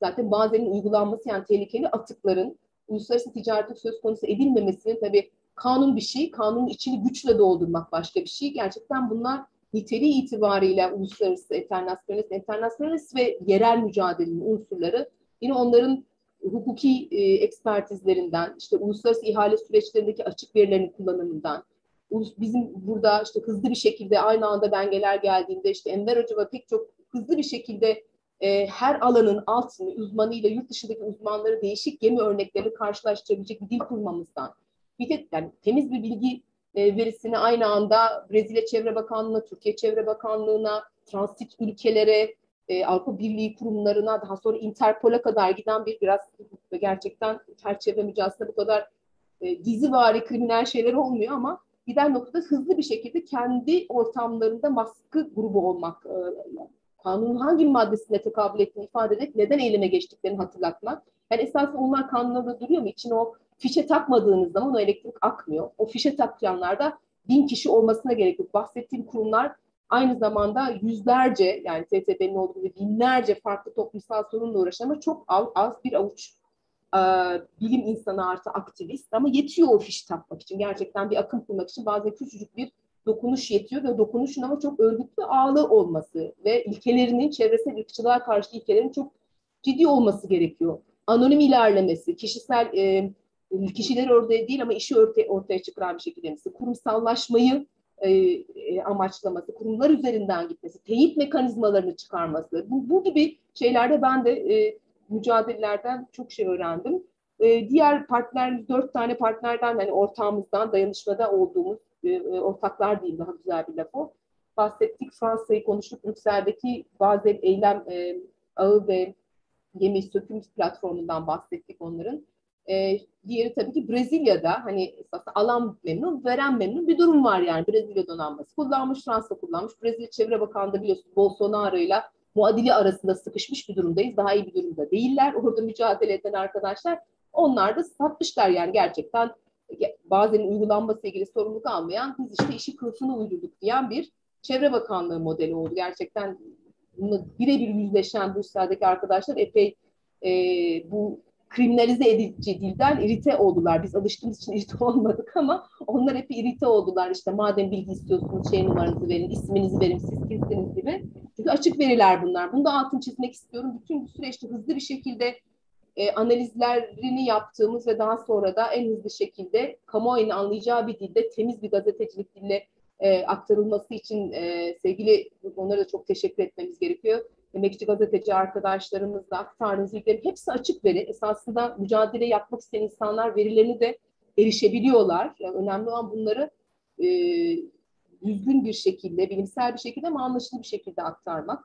zaten bazen uygulanması yani tehlikeli atıkların uluslararası ticarete söz konusu edilmemesinin tabii kanun bir şey, kanunun içini güçle doldurmak başka bir şey. Gerçekten bunlar niteliği itibariyle uluslararası, internasyonalist, internasyonalist ve yerel mücadelenin unsurları. Yine onların hukuki e, ekspertizlerinden, işte uluslararası ihale süreçlerindeki açık verilerin kullanımından, bizim burada işte hızlı bir şekilde aynı anda bengeler geldiğinde işte Enver Hoca ve pek çok hızlı bir şekilde e, her alanın altını uzmanıyla yurt dışındaki uzmanları değişik gemi örnekleri karşılaştırabilecek bir dil kurmamızdan, bir de yani temiz bir bilgi verisini aynı anda Brezilya Çevre Bakanlığı'na, Türkiye Çevre Bakanlığı'na, transit ülkelere, e, Avrupa Birliği kurumlarına, daha sonra Interpol'a kadar giden bir biraz gerçekten çerçeve mücadelesinde bu kadar e, dizivari kriminal şeyler olmuyor ama giden noktada hızlı bir şekilde kendi ortamlarında maskı grubu olmak, e, kanunun hangi maddesine tekabül ettiğini ifade edip neden eyleme geçtiklerini hatırlatmak. Yani esasında onlar kanunlarda duruyor mu? İçine o fişe takmadığınız zaman o elektrik akmıyor. O fişe takacağınlarda bin kişi olmasına gerek yok. Bahsettiğim kurumlar aynı zamanda yüzlerce yani TTB'nin olduğu gibi binlerce farklı toplumsal sorunla uğraşan ama çok az, az bir avuç e, bilim insanı artı aktivist ama yetiyor o fiş takmak için. Gerçekten bir akım kurmak için bazen küçücük bir dokunuş yetiyor ve dokunuşun ama çok örgütlü ağlı olması ve ilkelerinin çevresel ırkçılığa karşı ilkelerin çok ciddi olması gerekiyor. Anonim ilerlemesi, kişisel e, kişiler ortaya değil ama işi ortaya, ortaya çıkaran bir şekilde mesela kurumsallaşmayı e, e, amaçlaması, kurumlar üzerinden gitmesi, teyit mekanizmalarını çıkarması, bu, bu gibi şeylerde ben de e, mücadelelerden çok şey öğrendim. E, diğer partiler, dört tane partnerden hani ortağımızdan dayanışmada olduğumuz e, e, ortaklar diyeyim daha güzel bir laf o. Bahsettik Fransa'yı konuştuk. Brüksel'deki bazı eylem e, ağı ve gemi söküm platformundan bahsettik onların. E, diğeri tabii ki Brezilya'da hani alan memnun, veren memnun bir durum var yani. Brezilya donanması kullanmış, Fransa kullanmış. Brezilya Çevre Bakanlığı biliyorsunuz Bolsonaro ile muadili arasında sıkışmış bir durumdayız. Daha iyi bir durumda değiller. Orada mücadele eden arkadaşlar onlar da satmışlar yani gerçekten bazen uygulanması ilgili sorumluluk almayan biz işte işi kılıfına uydurduk diyen bir Çevre Bakanlığı modeli oldu. Gerçekten birebir yüzleşen Brüksel'deki arkadaşlar epey e, bu kriminalize edici dilden irite oldular. Biz alıştığımız için irite olmadık ama onlar hep irite oldular. İşte madem bilgi istiyorsunuz şey numaranızı verin, isminizi verin, siz kimsiniz gibi. Çünkü açık veriler bunlar. Bunu da altın çizmek istiyorum. Bütün bu süreçte hızlı bir şekilde e, analizlerini yaptığımız ve daha sonra da en hızlı şekilde kamuoyunun anlayacağı bir dilde temiz bir gazetecilik dille e, aktarılması için e, sevgili onlara da çok teşekkür etmemiz gerekiyor. Emekçi gazeteci arkadaşlarımızla aktardığınız bilgilerin hepsi açık veri. Esasında mücadele yapmak isteyen insanlar verilerini de erişebiliyorlar. Yani önemli olan bunları e, düzgün bir şekilde, bilimsel bir şekilde ama anlaşılır bir şekilde aktarmak.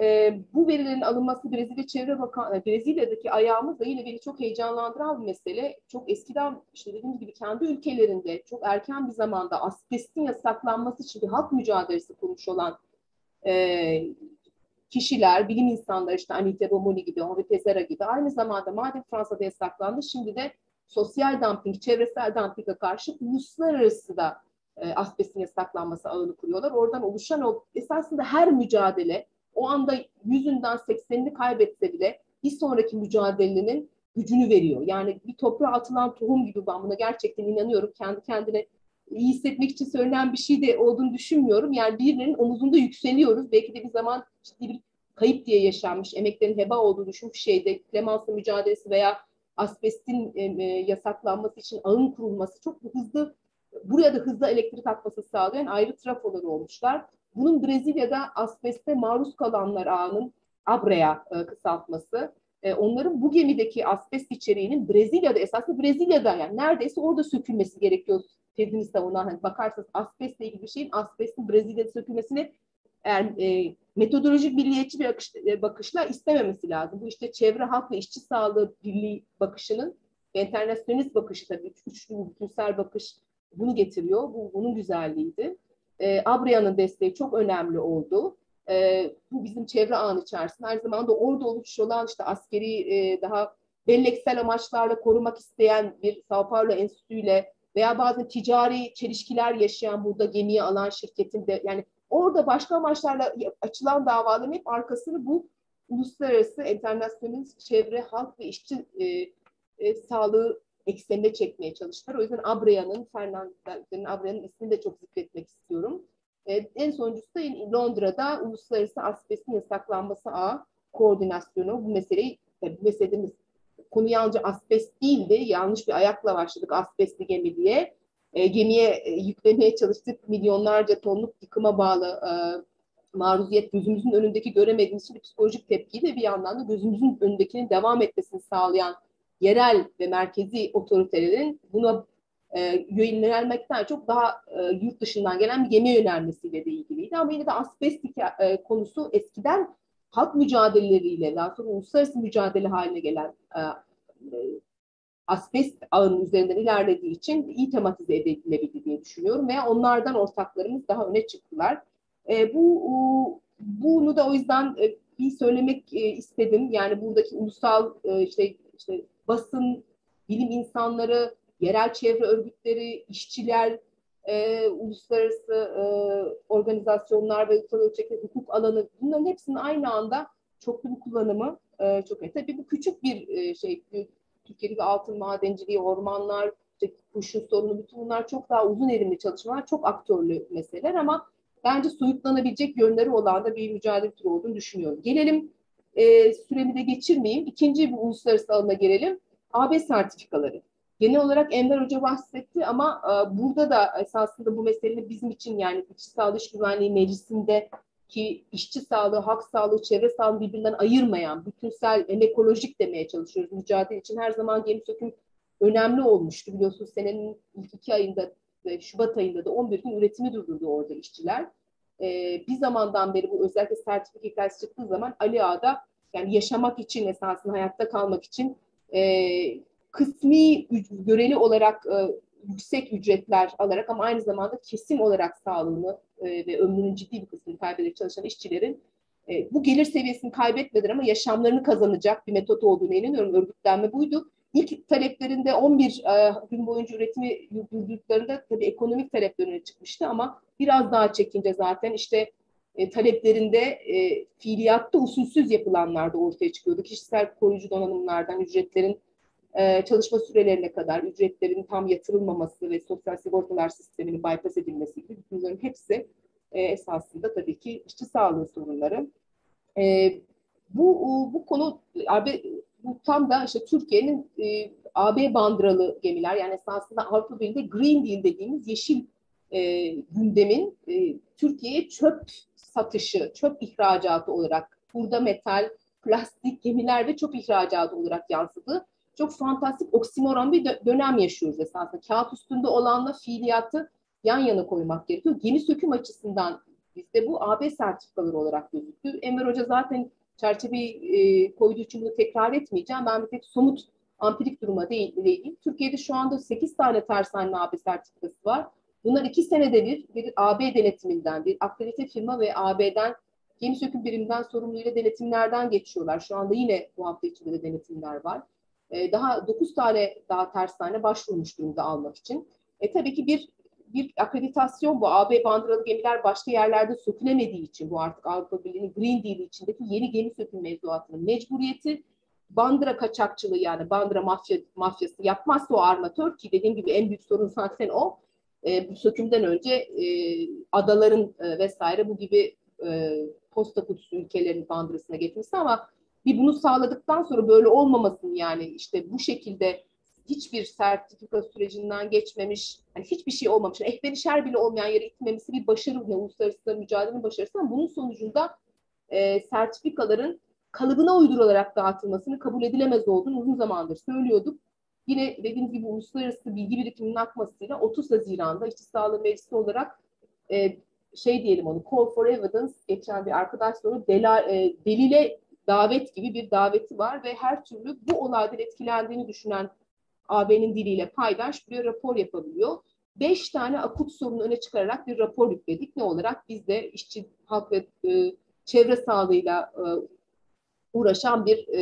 E, bu verilerin alınması Brezilya Çevre Bakanlığı, Brezilya'daki ayağımız da yine beni çok heyecanlandıran bir mesele. Çok eskiden işte dediğim gibi kendi ülkelerinde çok erken bir zamanda asbestin yasaklanması için bir halk mücadelesi kurmuş olan e, kişiler, bilim insanları işte Anita Bomoni gibi, Henri Tezera gibi aynı zamanda madem Fransa'da yasaklandı şimdi de sosyal dumping, çevresel dumpinge karşı uluslararası da e, asbestin yasaklanması ağını kuruyorlar. Oradan oluşan o esasında her mücadele o anda yüzünden seksenini kaybetse bile bir sonraki mücadelenin gücünü veriyor. Yani bir toprağa atılan tohum gibi ben buna gerçekten inanıyorum. Kendi kendine iyi hissetmek için söylenen bir şey de olduğunu düşünmüyorum. Yani birinin omuzunda yükseliyoruz. Belki de bir zaman ciddi bir kayıp diye yaşanmış, emeklerin heba olduğu düşünmüş şeyde Clemence'la mücadelesi veya asbestin e, yasaklanması için ağın kurulması çok hızlı, buraya da hızlı elektrik akması sağlayan ayrı trafoları olmuşlar. Bunun Brezilya'da asbeste maruz kalanlar ağının ABRE'ya e, kısaltması. E, onların bu gemideki asbest içeriğinin Brezilya'da esasında Brezilya'da yani neredeyse orada sökülmesi gerekiyor tezini savunan. Hani bakarsanız asbestle ilgili bir şeyin asbestin Brezilya'da sökülmesini eğer e, metodolojik milliyetçi bir akış, e, bakışla istememesi lazım. Bu işte çevre, halk ve işçi sağlığı birliği bakışının internasyonist bakışı tabii üç, üçlü bütünsel bakış bunu getiriyor. Bu bunun güzelliğiydi. E, Abria'nın desteği çok önemli oldu. E, bu bizim çevre ağın içerisinde aynı zamanda orada oluşmuş olan işte askeri e, daha belleksel amaçlarla korumak isteyen bir Sao Paulo Enstitüsü'yle veya bazı ticari çelişkiler yaşayan burada gemiye alan şirketin de yani orada başka amaçlarla açılan davaların hep arkasını bu uluslararası, internasyonel çevre, halk ve işçi e, e, sağlığı eksenine çekmeye çalıştılar. O yüzden Abrea'nın, Fernandez'in Abrea'nın ismini de çok zikretmek istiyorum. E, en sonuncusu da Londra'da Uluslararası Asbestin Yasaklanması Ağı Koordinasyonu bu meseleyi, bu meselemiz konu yalnızca asbest değildi. Yanlış bir ayakla başladık asbestli gemi diye. E, gemiye e, yüklemeye çalıştık. Milyonlarca tonluk yıkıma bağlı e, maruziyet gözümüzün önündeki göremediğimiz bir psikolojik tepkiyi de bir yandan da gözümüzün önündekinin devam etmesini sağlayan yerel ve merkezi otoritelerin buna e, yönelmekten çok daha e, yurt dışından gelen bir gemi yönelmesiyle de ilgiliydi. Ama yine de asbest e, konusu eskiden halk mücadeleleriyle daha sonra uluslararası mücadele haline gelen e, asbest ağının üzerinden ilerlediği için iyi tematize edilebildi diye düşünüyorum ve onlardan ortaklarımız daha öne çıktılar. E, bu bunu da o yüzden e, bir söylemek e, istedim. Yani buradaki ulusal e, işte işte basın, bilim insanları, yerel çevre örgütleri, işçiler, e, uluslararası e, organizasyonlar ve ulusal ölçekli hukuk alanı bunların hepsinin aynı anda çoklu bir kullanımı e, çok önemli. Tabii bu küçük bir e, şey. Türkiye'deki altın madenciliği, ormanlar, işte kuşun sorunu bütün bunlar çok daha uzun erimli çalışmalar, çok aktörlü meseleler ama bence soyutlanabilecek yönleri olan da bir mücadele türü olduğunu düşünüyorum. Gelelim e, süremi de geçirmeyeyim. İkinci bir uluslararası alana gelelim. AB sertifikaları. Genel olarak Enver Hoca bahsetti ama e, burada da esasında bu meselenin bizim için yani Sağlığı İş Güvenliği Meclisi'nde ki işçi sağlığı, hak sağlığı, çevre sağlığı birbirinden ayırmayan, bütünsel, ekolojik demeye çalışıyoruz. Mücadele için her zaman gemi söküm önemli olmuştu. Biliyorsunuz senenin ilk iki ayında ve Şubat ayında da 11 gün üretimi durdurdu orada işçiler. Ee, bir zamandan beri bu özellikle sertifika hikayesi çıktığı zaman Ali Ağa'da yani yaşamak için esasında hayatta kalmak için e, kısmi göreli olarak e, yüksek ücretler alarak ama aynı zamanda kesim olarak sağlığını e, ve ömrünün ciddi bir kısmını kaybederek çalışan işçilerin e, bu gelir seviyesini kaybetmeden ama yaşamlarını kazanacak bir metot olduğunu inanıyorum. Örgütlenme buydu. İlk taleplerinde 11 e, gün boyunca üretimi durdurduklarında tabii ekonomik talepler çıkmıştı ama biraz daha çekince zaten işte e, taleplerinde e, fiiliyatta usulsüz yapılanlar da ortaya çıkıyordu. Kişisel koruyucu donanımlardan ücretlerin e, çalışma sürelerine kadar ücretlerin tam yatırılmaması ve sosyal sigortalar sisteminin bypass edilmesi gibi bunların hepsi e, esasında tabii ki işçi sağlığı sorunları. E, bu bu konu AB bu tam da işte Türkiye'nin AB bandıralı gemiler yani esasında Avrupa Birliği'nde Green Deal dediğimiz yeşil e, gündemin e, Türkiye'ye çöp satışı, çöp ihracatı olarak burada metal, plastik gemiler ve çöp ihracatı olarak yansıdı çok fantastik oksimoron bir dönem yaşıyoruz esasında. Kağıt üstünde olanla fiiliyatı yan yana koymak gerekiyor. Gemi söküm açısından bizde bu AB sertifikaları olarak gözüktü. Enver Hoca zaten çerçeveyi e, koyduğu için bunu tekrar etmeyeceğim. Ben bir tek somut ampirik duruma değineyim. Türkiye'de şu anda 8 tane tersane AB sertifikası var. Bunlar iki senede bir, bir AB denetiminden, bir akredite firma ve AB'den gemi söküm biriminden sorumluyla denetimlerden geçiyorlar. Şu anda yine bu hafta içinde de denetimler var. E, daha 9 tane daha tersane başvurmuş durumda almak için. E, tabii ki bir bir akreditasyon bu. AB bandıralı gemiler başka yerlerde sökülemediği için bu artık Avrupa Birliği'nin Green Deal içindeki yeni gemi söküm mevzuatının mecburiyeti bandıra kaçakçılığı yani bandıra mafya, mafyası yapmazsa o armatör ki dediğim gibi en büyük sorun zaten o. E, bu sökümden önce e, adaların e, vesaire bu gibi e, posta kutusu ülkelerin bandırasına geçmesi ama bir bunu sağladıktan sonra böyle olmamasın yani. İşte bu şekilde hiçbir sertifika sürecinden geçmemiş, hani hiçbir şey olmamış, yani ehvenişer bile olmayan yere itmemesi bir başarı, ne uluslararası mücadelenin başarısı. Ama bunun sonucunda e, sertifikaların kalıbına uydurularak dağıtılmasını kabul edilemez olduğunu uzun zamandır söylüyorduk. Yine dediğim gibi uluslararası bilgi birikiminin akmasıyla 30 Haziran'da İşçi Sağlığı Meclisi olarak e, şey diyelim onu call for evidence geçen bir arkadaş sonra dela, e, delile davet gibi bir daveti var ve her türlü bu olaydan etkilendiğini düşünen AB'nin diliyle paydaş bir rapor yapabiliyor. Beş tane akut sorunu öne çıkararak bir rapor yükledik. Ne olarak? Biz de işçi, halk ve e, çevre sağlığıyla e, uğraşan bir e,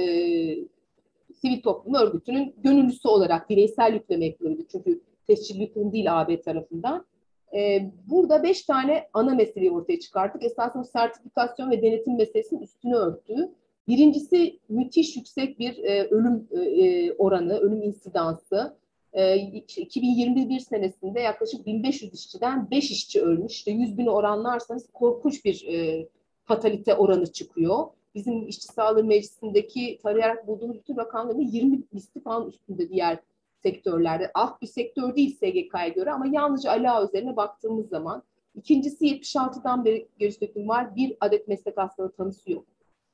sivil toplum örgütünün gönüllüsü olarak bireysel yükleme yapılıyordu. Çünkü tescilli bir değil AB tarafından. E, burada beş tane ana meseleyi ortaya çıkarttık. Esasında sertifikasyon ve denetim meselesinin üstünü örttü. Birincisi müthiş yüksek bir e, ölüm e, e oranı, ölüm insidansı. E, 2021 senesinde yaklaşık 1500 işçiden 5 işçi ölmüş. İşte 100 bini oranlarsanız korkunç bir e, fatalite oranı çıkıyor. bizim işçi sağlığı meclisindeki tarayarak bulduğumuz bütün rakamların 20 misli falan üstünde diğer sektörlerde. Ah bir sektör değil SGK'ya göre ama yalnızca ala üzerine baktığımız zaman. İkincisi 76'dan beri görüştüğüm var. Bir adet meslek hastalığı tanısı yok.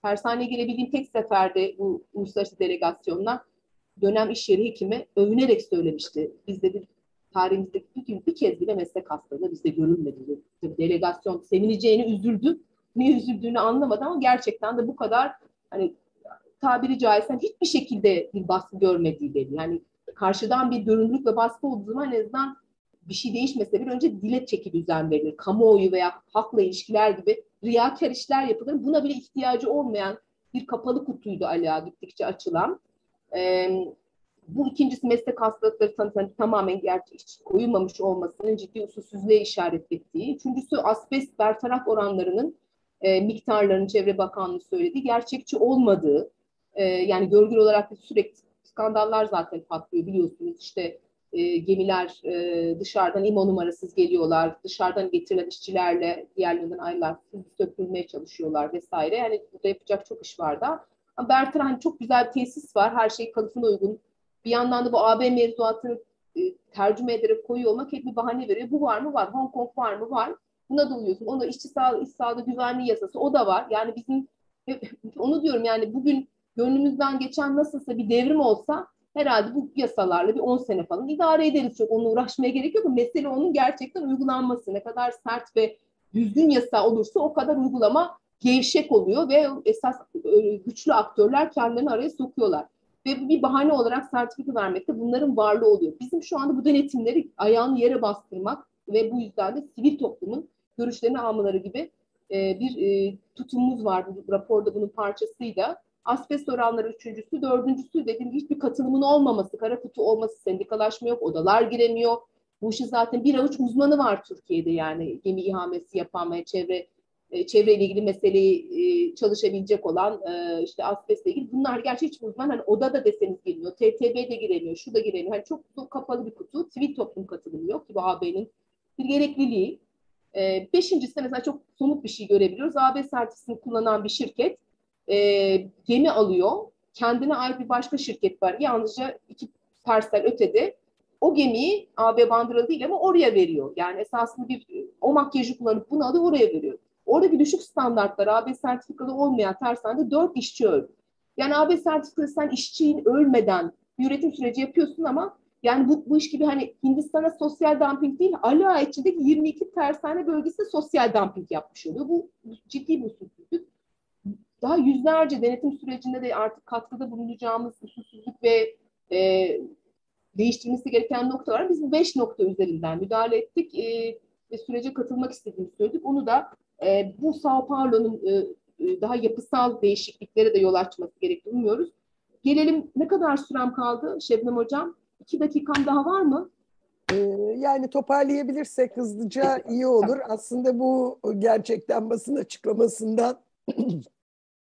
Tersaneye girebildiğim tek seferde bu uluslararası delegasyonla dönem iş yeri hekimi övünerek söylemişti. Biz dedi tarihimizdeki bir, bir kez bile meslek hastalığı bizde görülmedi. Delegasyon sevineceğini üzüldü. Ne üzüldüğünü anlamadı ama gerçekten de bu kadar hani tabiri caizse hiçbir şekilde bir baskı görmediği belli. Yani karşıdan bir görünürlük ve baskı olduğu zaman en azından bir şey değişmese bir önce dile çeki düzen verilir. Kamuoyu veya halkla ilişkiler gibi riyakar işler yapılır. Buna bile ihtiyacı olmayan bir kapalı kutuydu Ala gittikçe açılan. Ee, bu ikincisi meslek hastalıkları tanıtımı tamamen gerçek koyulmamış olmasının ciddi usulsüzlüğe işaret ettiği. Üçüncüsü asbest bertaraf oranlarının e, miktarlarını Çevre Bakanlığı söyledi. Gerçekçi olmadığı, e, yani görgül olarak sürekli skandallar zaten patlıyor biliyorsunuz. İşte e, gemiler e, dışarıdan IMO numarasız geliyorlar. Dışarıdan getirilen işçilerle diğerlerinden ayrılar sökülmeye çalışıyorlar vesaire. Yani burada yapacak çok iş var da. Ama Bertrand hani çok güzel bir tesis var. Her şey kalıfına uygun. Bir yandan da bu AB mevzuatını e, tercüme ederek koyuyor olmak hep bir bahane veriyor. Bu var mı? Var. Hong Kong var mı? Var. Buna da uyuyorsun. Onda işçi sağlığı, iş sağlığı güvenliği yasası o da var. Yani bizim onu diyorum yani bugün gönlümüzden geçen nasılsa bir devrim olsa herhalde bu yasalarla bir 10 sene falan idare ederiz. Çok onunla uğraşmaya gerek yok. Mesele onun gerçekten uygulanması. Ne kadar sert ve düzgün yasa olursa o kadar uygulama gevşek oluyor ve esas e, güçlü aktörler kendilerini araya sokuyorlar. Ve bir bahane olarak sertifika vermekte bunların varlığı oluyor. Bizim şu anda bu denetimleri ayağını yere bastırmak ve bu yüzden de sivil toplumun görüşlerini almaları gibi e, bir e, tutumumuz var. Bu raporda bunun parçasıydı. Asbest oranları üçüncüsü, dördüncüsü dediğim hiçbir katılımın olmaması, kara kutu olması, sendikalaşma yok, odalar giremiyor. Bu işin zaten bir avuç uzmanı var Türkiye'de yani gemi ihamesi yapan ve çevre e, çevreyle ilgili meseleyi e, çalışabilecek olan e, işte asbestle ilgili bunlar gerçi hiç uzman hani oda da deseniz girmiyor, TTB de giremiyor, şu da giremiyor. Hani çok, çok kapalı bir kutu. Sivil toplum katılımı yok ki bu AB'nin bir gerekliliği. Beşincisi mesela çok somut bir şey görebiliyoruz. AB sertifisini kullanan bir şirket e, gemi alıyor. Kendine ait bir başka şirket var. Yalnızca iki parsel ötede o gemiyi AB bandıralı değil ama oraya veriyor. Yani esasında bir o makyajı kullanıp bunu alıyor oraya veriyor. Orada bir düşük standartlar AB sertifikalı olmayan tersanede dört işçi öldü. Yani AB sertifikalı sen işçinin ölmeden bir üretim süreci yapıyorsun ama yani bu, bu iş gibi hani Hindistan'a sosyal dumping değil, Ali içindeki 22 tersane bölgesinde sosyal dumping yapmış oluyor. Bu ciddi bir usulsüzlük. Daha yüzlerce denetim sürecinde de artık katkıda bulunacağımız usulsüzlük ve e, değiştirmesi gereken nokta var. Biz bu beş nokta üzerinden müdahale ettik e, ve sürece katılmak istediğimizi söyledik. Onu da e, bu Sao Paulo'nun e, e, daha yapısal değişikliklere de yol açması gerektiğini umuyoruz. Gelelim ne kadar sürem kaldı Şebnem Hocam? İki dakikam daha var mı? Ee, yani toparlayabilirsek hızlıca iyi olur. Aslında bu gerçekten basın açıklamasından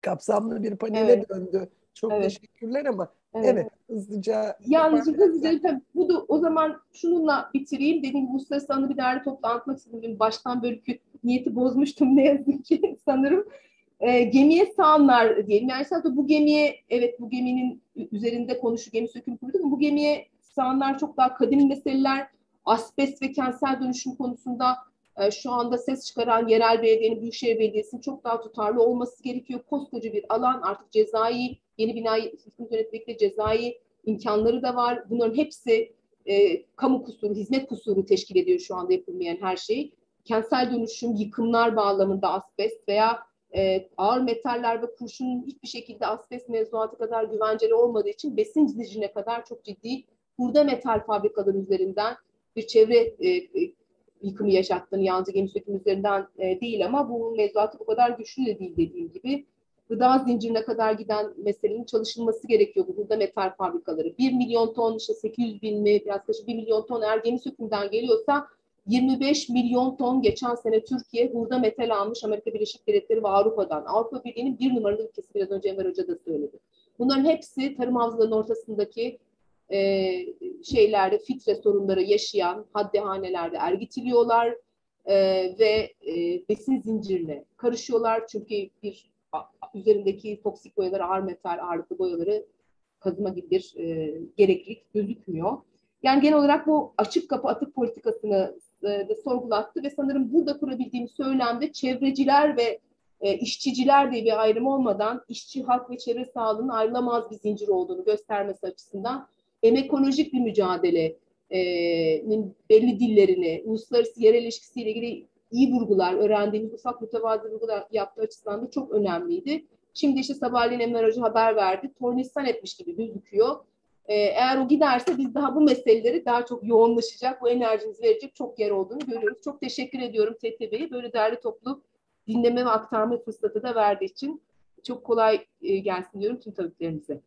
kapsamlı bir panele evet. döndü. Çok evet. teşekkürler ama evet, evet hızlıca. Yalnızca hızlıca tabii bu da o zaman şununla bitireyim. Dediğim gibi uluslararası anı bir değerli toplu anlatmak istedim. Baştan böyle niyeti bozmuştum ne yazık ki sanırım. E, gemiye sağanlar diyelim. Yani sadece bu gemiye evet bu geminin üzerinde konuşu gemi söküm kurduk ama bu gemiye sağanlar çok daha kadim meseleler asbest ve kentsel dönüşüm konusunda şu anda ses çıkaran yerel belediyenin, Büyükşehir Belediyesi'nin çok daha tutarlı olması gerekiyor. Koskoca bir alan artık cezai, yeni binayı yönetmekte cezai imkanları da var. Bunların hepsi e, kamu kusuru, hizmet kusuru teşkil ediyor şu anda yapılmayan her şey. Kentsel dönüşüm, yıkımlar bağlamında asbest veya e, ağır metaller ve kurşunun hiçbir şekilde asbest mevzuatı kadar güvenceli olmadığı için besin zincirine kadar çok ciddi burada metal fabrikaları üzerinden bir çevre e, e, yıkımı yaşattığını yalnızca gemi söküm üzerinden e, değil ama bu mevzuatı bu kadar güçlü de değil dediğim gibi. Gıda zincirine kadar giden meselenin çalışılması gerekiyor bu burada metal fabrikaları. 1 milyon ton işte 800 bin mi yaklaşık 1 milyon ton eğer gemi sökümden geliyorsa 25 milyon ton geçen sene Türkiye hurda metal almış Amerika Birleşik Devletleri ve Avrupa'dan. Avrupa Birliği'nin bir numaralı ülkesi biraz önce Enver Hoca da söyledi. Bunların hepsi tarım havzalarının ortasındaki e, şeylerde fitre sorunları yaşayan haddehanelerde ergitiliyorlar e, ve e, besin zincirine karışıyorlar. Çünkü bir üzerindeki toksik boyaları, ağır metal ağırlıklı boyaları kazıma gibi bir e, gereklilik gözükmüyor. Yani genel olarak bu açık kapı atık politikasını e, de sorgulattı ve sanırım burada kurabildiğim söylemde çevreciler ve e, işçiciler diye bir ayrım olmadan işçi, halk ve çevre sağlığının ayrılamaz bir zincir olduğunu göstermesi açısından hem ekolojik bir mücadelenin e, belli dillerini, uluslararası yerel ilişkisiyle ilgili iyi vurgular, öğrendiğimiz ufak mütevazı vurgular yaptığı açısından da çok önemliydi. Şimdi işte sabahleyin Emre Hoca haber verdi. Tornistan etmiş gibi gözüküyor. Ee, eğer o giderse biz daha bu meseleleri daha çok yoğunlaşacak, bu enerjimizi verecek çok yer olduğunu görüyoruz. Çok teşekkür ediyorum TTB'ye böyle değerli toplu dinleme ve aktarma fırsatı da verdiği için. Çok kolay e, gelsin diyorum tüm tabiplerimize.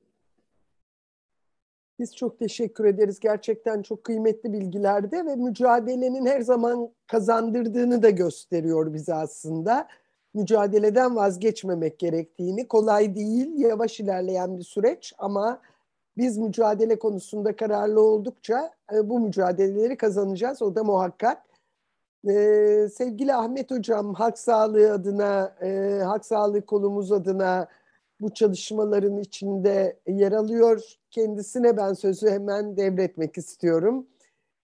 Biz çok teşekkür ederiz. Gerçekten çok kıymetli bilgilerdi ve mücadelenin her zaman kazandırdığını da gösteriyor bize aslında. Mücadeleden vazgeçmemek gerektiğini. Kolay değil, yavaş ilerleyen bir süreç ama biz mücadele konusunda kararlı oldukça e, bu mücadeleleri kazanacağız. O da muhakkak. Ee, sevgili Ahmet Hocam, halk sağlığı adına, e, halk sağlığı kolumuz adına bu çalışmaların içinde yer alıyor. Kendisine ben sözü hemen devretmek istiyorum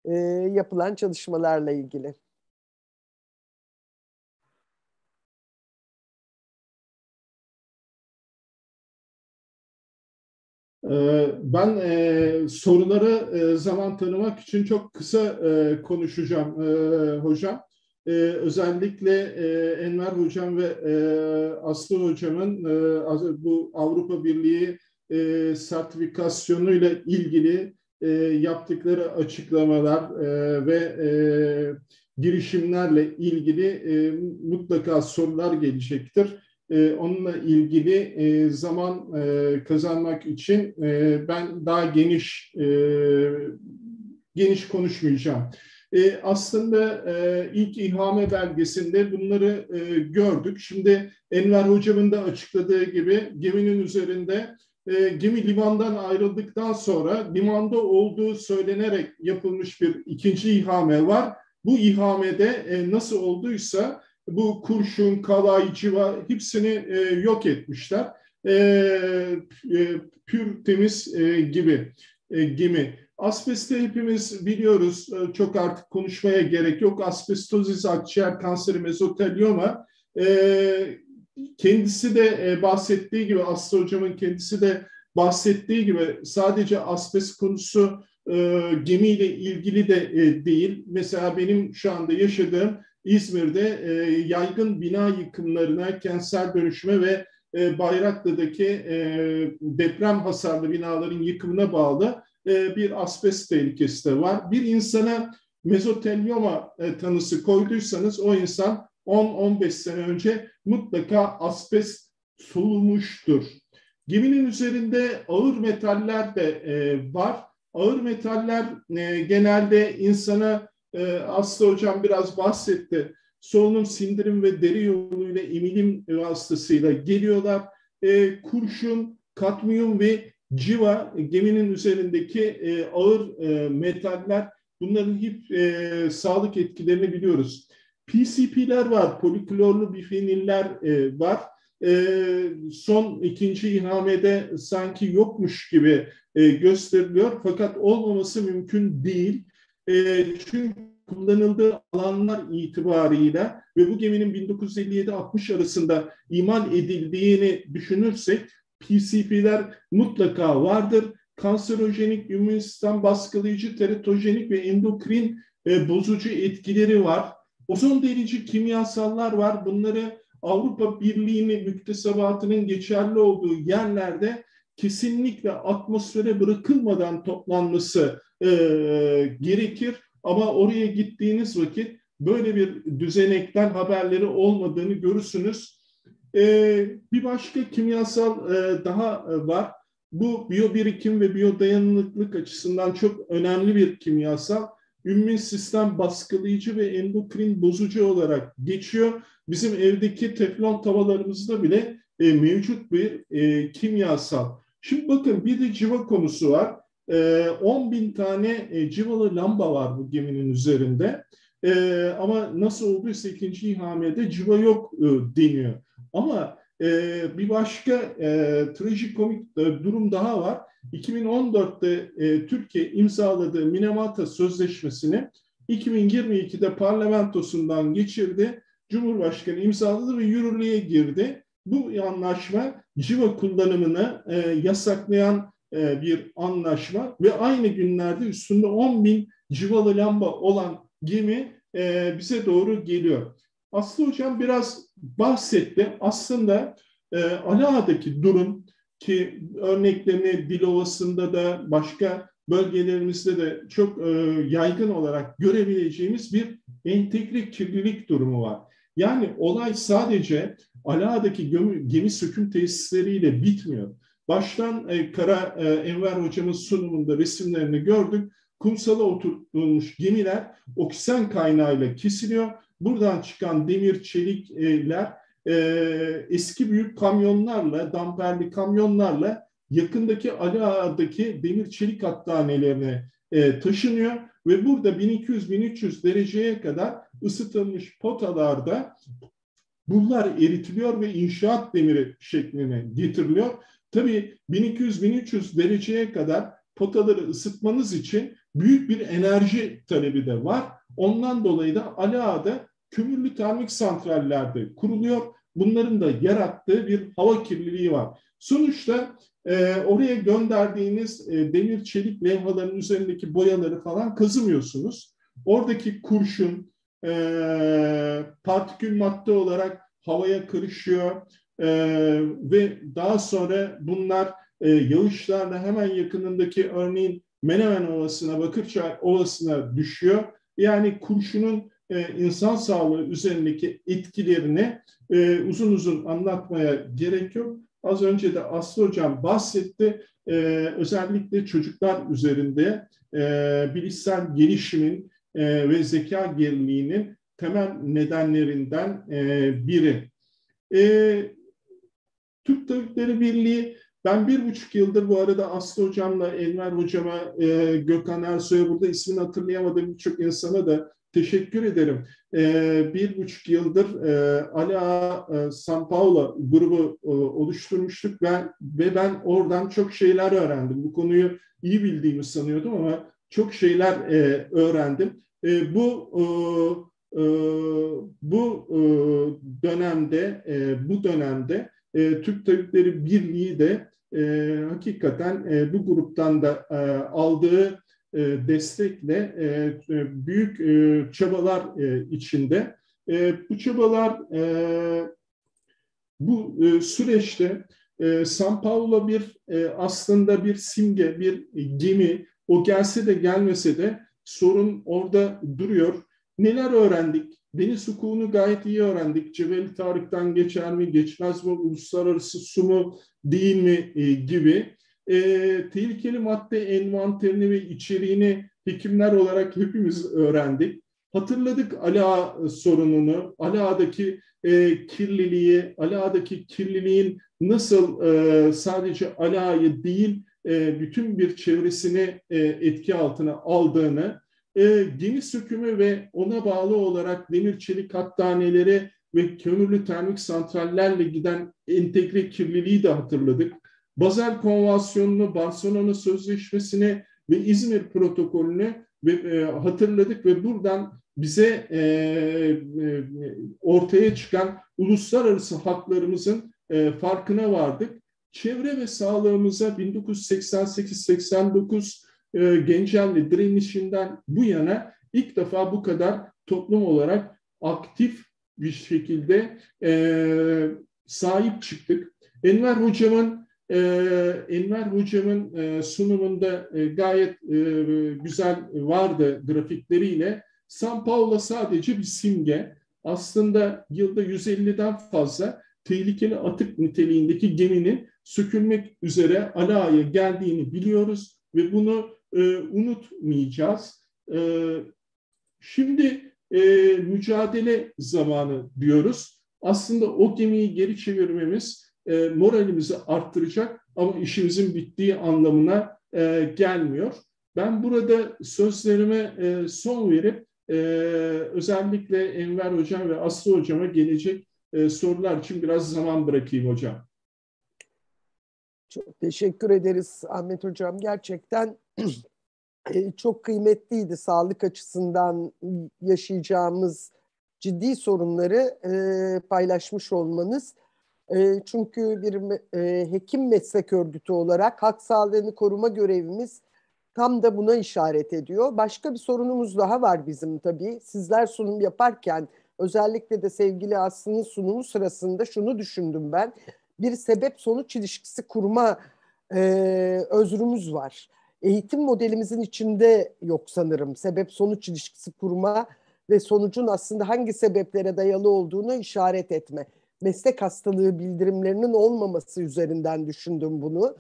e, yapılan çalışmalarla ilgili. Ee, ben e, soruları e, zaman tanımak için çok kısa e, konuşacağım e, hocam. E, özellikle e, Enver hocam ve e, Aslı hocamın e, bu Avrupa Birliği e, sertifikasyonuyla ilgili e, yaptıkları açıklamalar e, ve e, girişimlerle ilgili e, mutlaka sorular gelecektir e, onunla ilgili e, zaman e, kazanmak için e, ben daha geniş e, geniş konuşmayacağım. E, aslında e, ilk ihame belgesinde bunları e, gördük. Şimdi Enver Hocam'ın da açıkladığı gibi geminin üzerinde e, gemi limandan ayrıldıktan sonra limanda olduğu söylenerek yapılmış bir ikinci ihame var. Bu ihamede e, nasıl olduysa bu kurşun, kalay, civa hepsini e, yok etmişler. E, e, pür temiz e, gibi e, gemi. Asbesti hepimiz biliyoruz. E, çok artık konuşmaya gerek yok. Asbestozis, akciğer kanseri, mezotelioma. E, kendisi de e, bahsettiği gibi, Aslı Hocam'ın kendisi de bahsettiği gibi sadece asbest konusu e, gemiyle ilgili de e, değil. Mesela benim şu anda yaşadığım İzmir'de yaygın bina yıkımlarına, kentsel dönüşüme ve Bayraklı'daki deprem hasarlı binaların yıkımına bağlı bir asbest tehlikesi de var. Bir insana mezotelioma tanısı koyduysanız o insan 10-15 sene önce mutlaka asbest solumuştur. Geminin üzerinde ağır metaller de e, var. Ağır metaller e, genelde insana e, Aslı Hocam biraz bahsetti. Solunum, sindirim ve deri yoluyla emilim vasıtasıyla geliyorlar. E, kurşun, kadmiyum ve civa geminin üzerindeki e, ağır e, metaller bunların hep e, sağlık etkilerini biliyoruz. PCP'ler var, poliklorlu bifeniller e, var. E, son ikinci ihamede sanki yokmuş gibi e, gösteriliyor fakat olmaması mümkün değil. E, çünkü kullanıldığı alanlar itibarıyla ve bu geminin 1957-60 arasında imal edildiğini düşünürsek PCP'ler mutlaka vardır. Kanserojenik, immün sistem baskılayıcı, teratojenik ve endokrin e, bozucu etkileri var. Ozon delici kimyasallar var. Bunları Avrupa Birliği'nin müktesebatının geçerli olduğu yerlerde kesinlikle atmosfere bırakılmadan toplanması e, gerekir. Ama oraya gittiğiniz vakit böyle bir düzenekten haberleri olmadığını görürsünüz. E, bir başka kimyasal e, daha var. Bu biyobirikim ve biyodayanıklılık açısından çok önemli bir kimyasal. Ümmün sistem baskılayıcı ve endokrin bozucu olarak geçiyor. Bizim evdeki teflon tavalarımızda bile e, mevcut bir e, kimyasal. Şimdi bakın bir de civa konusu var. 10 e, bin tane e, civalı lamba var bu geminin üzerinde. E, ama nasıl olduysa ikinci ihamede civa yok deniyor. Ama E, bir başka e, trajikomik e, durum daha var. 2014'te e, Türkiye imzaladığı Minamata Sözleşmesi'ni 2022'de parlamentosundan geçirdi. Cumhurbaşkanı imzaladı ve yürürlüğe girdi. Bu anlaşma civa kullanımını e, yasaklayan e, bir anlaşma ve aynı günlerde üstünde 10 bin civalı lamba olan gemi e, bize doğru geliyor. Aslı Hocam biraz bahsetti. Aslında e, Ala'daki durum ki örneklerini Dilovası'nda da başka bölgelerimizde de çok e, yaygın olarak görebileceğimiz bir entegre kirlilik durumu var. Yani olay sadece Ala'daki gemi, gemi söküm tesisleriyle bitmiyor. Baştan e, Kara e, Enver Hocam'ın sunumunda resimlerini gördük. Kumsala oturtulmuş gemiler oksijen kaynağıyla kesiliyor. Buradan çıkan demir, çelikler e, eski büyük kamyonlarla, damperli kamyonlarla yakındaki Ali Ağa'daki demir çelik hattanelerine e, taşınıyor ve burada 1200-1300 dereceye kadar ısıtılmış potalarda bunlar eritiliyor ve inşaat demiri şekline getiriliyor. Tabii 1200-1300 dereceye kadar potaları ısıtmanız için büyük bir enerji talebi de var. Ondan dolayı da Ali Ağa'da kömürlü termik santrallerde kuruluyor. Bunların da yarattığı bir hava kirliliği var. Sonuçta e, oraya gönderdiğiniz e, demir çelik levhaların üzerindeki boyaları falan kazımıyorsunuz. Oradaki kurşun e, partikül madde olarak havaya karışıyor e, ve daha sonra bunlar e, yağışlarla hemen yakınındaki örneğin Menemen Ovası'na, Bakırçay Ovası'na düşüyor. Yani kurşunun e, insan sağlığı üzerindeki etkilerini e, uzun uzun anlatmaya gerek yok. Az önce de Aslı Hocam bahsetti. E, özellikle çocuklar üzerinde e, bilişsel gelişimin ve zeka geriliğinin temel nedenlerinden biri. Türk Tabipleri Birliği ben bir buçuk yıldır bu arada Aslı Hocam'la Enver Hocam'a, e, Gökhan Ersoy'a burada ismini hatırlayamadığım birçok insana da teşekkür ederim. E, bir buçuk yıldır e, Ala e, San Paulo grubu e, oluşturmuştuk ben ve ben oradan çok şeyler öğrendim. Bu konuyu iyi bildiğimi sanıyordum ama çok şeyler e, öğrendim. E, bu e, e, bu e, dönemde e, bu dönemde e, Türk Tabipleri Birliği de e, hakikaten e, bu gruptan da e, aldığı destekle e, e, büyük e, çabalar e, içinde. E, bu çabalar e, bu e, süreçte e, San Paulo bir e, aslında bir simge, bir gemi. O gelse de gelmese de sorun orada duruyor. Neler öğrendik? Deniz hukukunu gayet iyi öğrendik. Cebeli Tarık'tan geçer mi, geçmez mi, uluslararası su mu, değil mi e, gibi. E, tehlikeli madde envanterini ve içeriğini hekimler olarak hepimiz öğrendik. Hatırladık Ala sorununu, Ala'daki e, kirliliği, Ala'daki kirliliğin nasıl e, sadece Ala'yı değil, e, bütün bir çevresini e, etki altına aldığını, e, gemi sökümü ve ona bağlı olarak demir çelik hattaneleri ve kömürlü termik santrallerle giden entegre kirliliği de hatırladık. Bazel Konvansiyonu'nu, Barcelona Sözleşmesi'ni ve İzmir Protokolü'nü e, hatırladık ve buradan bize e, e, ortaya çıkan uluslararası haklarımızın farkına vardık. Çevre ve sağlığımıza 1988-89 e, Gencelli direnişinden bu yana ilk defa bu kadar toplum olarak aktif bir şekilde sahip çıktık. Enver Hocam'ın e, Enver Hocam'ın e, sunumunda e, gayet e, güzel vardı grafikleriyle. San Paulo sadece bir simge. Aslında yılda 150'den fazla tehlikeli atık niteliğindeki geminin sökülmek üzere Ala'ya geldiğini biliyoruz ve bunu e, unutmayacağız. E, şimdi e, mücadele zamanı diyoruz. Aslında o gemiyi geri çevirmemiz e, moralimizi arttıracak ama işimizin bittiği anlamına e, gelmiyor. Ben burada sözlerime e, son verip e, özellikle Enver Hocam ve Aslı Hocam'a gelecek e, sorular için biraz zaman bırakayım hocam. Çok teşekkür ederiz Ahmet Hocam. Gerçekten e, çok kıymetliydi sağlık açısından yaşayacağımız ciddi sorunları e, paylaşmış olmanız. E, çünkü bir hekim meslek örgütü olarak hak sağlığını koruma görevimiz tam da buna işaret ediyor. Başka bir sorunumuz daha var bizim tabii. Sizler sunum yaparken özellikle de sevgili Aslı'nın sunumu sırasında şunu düşündüm ben. Bir sebep sonuç ilişkisi kurma e, özrümüz var. Eğitim modelimizin içinde yok sanırım. Sebep sonuç ilişkisi kurma ve sonucun aslında hangi sebeplere dayalı olduğunu işaret etme. Meslek hastalığı bildirimlerinin olmaması üzerinden düşündüm bunu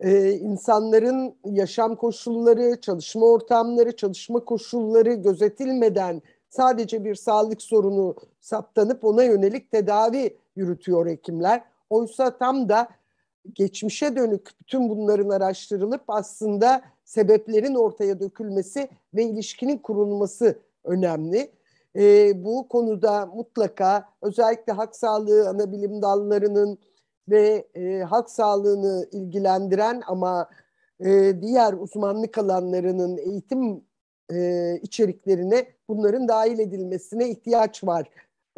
e, insanların yaşam koşulları, çalışma ortamları, çalışma koşulları gözetilmeden sadece bir sağlık sorunu saptanıp ona yönelik tedavi yürütüyor hekimler. Oysa tam da geçmişe dönük bütün bunların araştırılıp aslında sebeplerin ortaya dökülmesi ve ilişkinin kurulması önemli. E, bu konuda mutlaka özellikle hak sağlığı ana bilim dallarının ve e, halk sağlığını ilgilendiren ama e, diğer uzmanlık alanlarının eğitim e, içeriklerine bunların dahil edilmesine ihtiyaç var.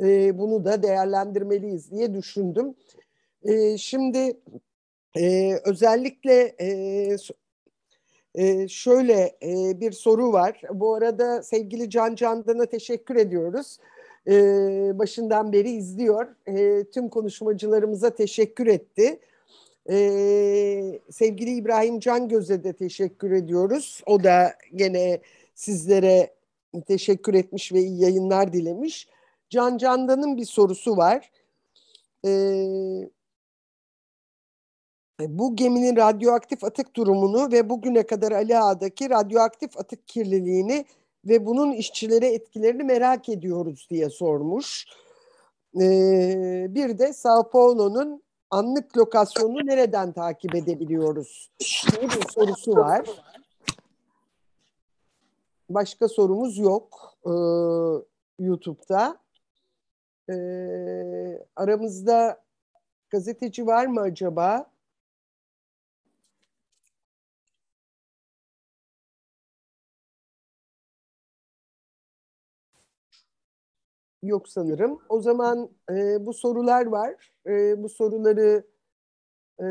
E, bunu da değerlendirmeliyiz diye düşündüm. E, şimdi e, özellikle e, e, şöyle e, bir soru var. Bu arada sevgili Can Candan'a teşekkür ediyoruz e, başından beri izliyor. E, tüm konuşmacılarımıza teşekkür etti. E, sevgili İbrahim Can Göz'e de teşekkür ediyoruz. O da gene sizlere teşekkür etmiş ve iyi yayınlar dilemiş. Can Candan'ın bir sorusu var. Ee, bu geminin radyoaktif atık durumunu ve bugüne kadar Ali Ağa'daki radyoaktif atık kirliliğini ve bunun işçilere etkilerini merak ediyoruz diye sormuş. Ee, bir de Sao Paulo'nun anlık lokasyonunu nereden takip edebiliyoruz diye bir sorusu var. Başka sorumuz yok e, YouTube'da. E, aramızda gazeteci var mı acaba? Yok sanırım. O zaman e, bu sorular var. E, bu soruları e,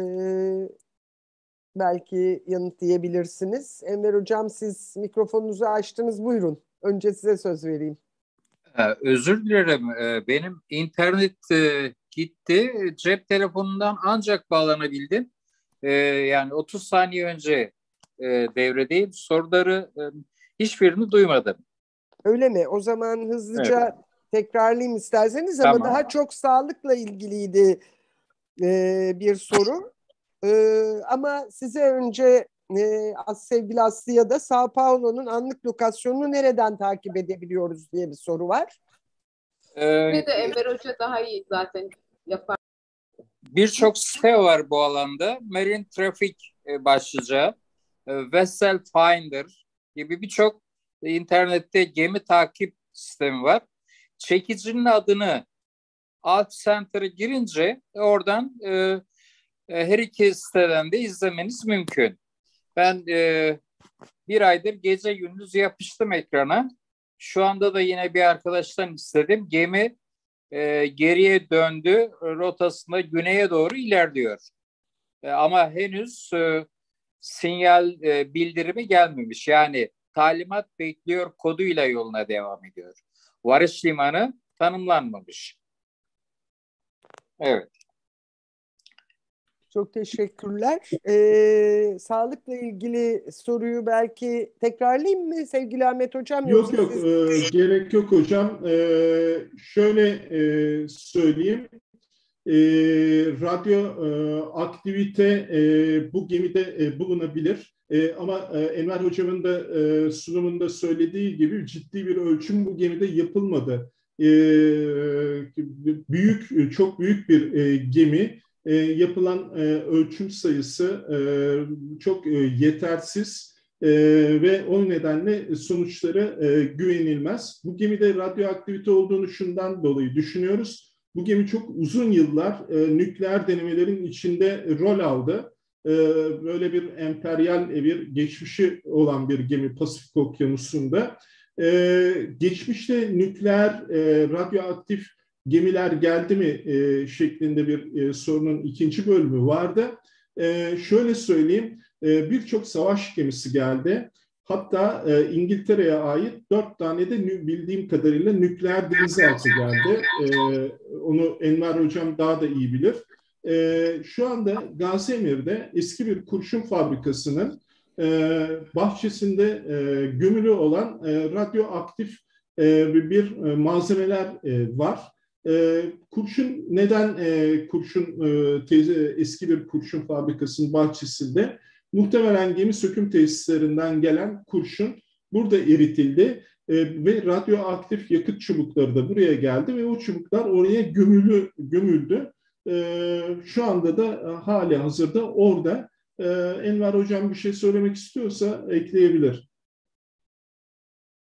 belki yanıtlayabilirsiniz. Enver Hocam siz mikrofonunuzu açtınız. Buyurun. Önce size söz vereyim. Ee, özür dilerim. Ee, benim internet e, gitti. Cep telefonundan ancak bağlanabildim. Ee, yani 30 saniye önce e, devredeyim. Soruları hiçbirini duymadım. Öyle mi? O zaman hızlıca evet tekrarlayayım isterseniz tamam. ama daha çok sağlıkla ilgiliydi e, bir soru. E, ama size önce e, sevgili Aslı'ya da Sao Paulo'nun anlık lokasyonunu nereden takip edebiliyoruz diye bir soru var. Ee, Ve de Enver Hoca daha iyi zaten yapar. Birçok site var bu alanda. Marine Traffic e, başlıca, e, Vessel Finder gibi birçok internette gemi takip sistemi var çekicinin adını Alt Center'a girince oradan e, e, her iki siteden de izlemeniz mümkün. Ben e, bir aydır gece gündüz yapıştım ekrana. Şu anda da yine bir arkadaştan istedim. Gemi e, geriye döndü, rotasında güneye doğru ilerliyor. E, ama henüz e, sinyal e, bildirimi gelmemiş. Yani talimat bekliyor koduyla yoluna devam ediyor varış limanı tanımlanmamış. Evet. Çok teşekkürler. Ee, sağlıkla ilgili soruyu belki tekrarlayayım mı sevgili Ahmet Hocam? Yok yok siz... e, gerek yok hocam. E, şöyle e, söyleyeyim. E, radyo e, aktivite e, bu gemide e, bulunabilir. E, ama e, Enver Hocam'ın da e, sunumunda söylediği gibi ciddi bir ölçüm bu gemide yapılmadı. E, büyük, çok büyük bir e, gemi. E, yapılan e, ölçüm sayısı e, çok e, yetersiz e, ve o nedenle sonuçları e, güvenilmez. Bu gemide radyoaktivite olduğunu şundan dolayı düşünüyoruz. bu gemi çok uzun yıllar e, nükleer denemelerin içinde rol aldı. E, böyle bir emperyal bir geçmişi olan bir gemi Pasifik Okyanusu'nda. E, geçmişte nükleer, e, radyoaktif gemiler geldi mi e, şeklinde bir e, sorunun ikinci bölümü vardı. E, şöyle söyleyeyim, e, birçok savaş gemisi geldi. Hatta e, İngiltere'ye ait dört tane de bildiğim kadarıyla nükleer denizaltı geldi. E, onu Enver Hocam daha da iyi bilir. E, şu anda Gaziemir'de eski bir kurşun fabrikasının e, bahçesinde e, gömülü olan e, radyoaktif e, bir e, malzemeler e, var. E, kurşun neden e, kurşun e, teyze, eski bir kurşun fabrikasının bahçesinde muhtemelen gemi söküm tesislerinden gelen kurşun burada eritildi e, ve radyoaktif yakıt çubukları da buraya geldi ve o çubuklar oraya gömülü gömüldü. E, şu anda da e, hali hazırda orada. E, Enver Hocam bir şey söylemek istiyorsa ekleyebilir.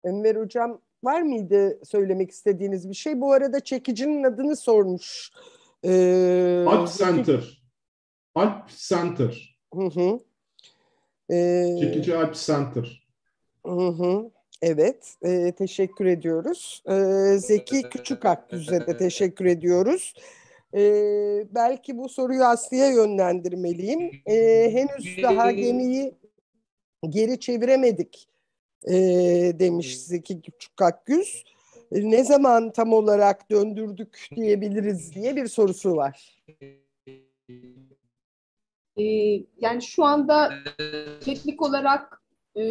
Enver Hocam var mıydı söylemek istediğiniz bir şey? Bu arada çekicinin adını sormuş. Ee, Alp Center. Alp Center. Hı hı. Ee, Çekici Alp Center. Hı hı. Evet, e, teşekkür ediyoruz. E, Zeki Küçük Akgüz'e de teşekkür ediyoruz. E, belki bu soruyu Aslı'ya yönlendirmeliyim. E, henüz daha gemiyi geri çeviremedik e, demiş Zeki Küçük Akgüz. E, ne zaman tam olarak döndürdük diyebiliriz diye bir sorusu var. E, yani şu anda teknik olarak e,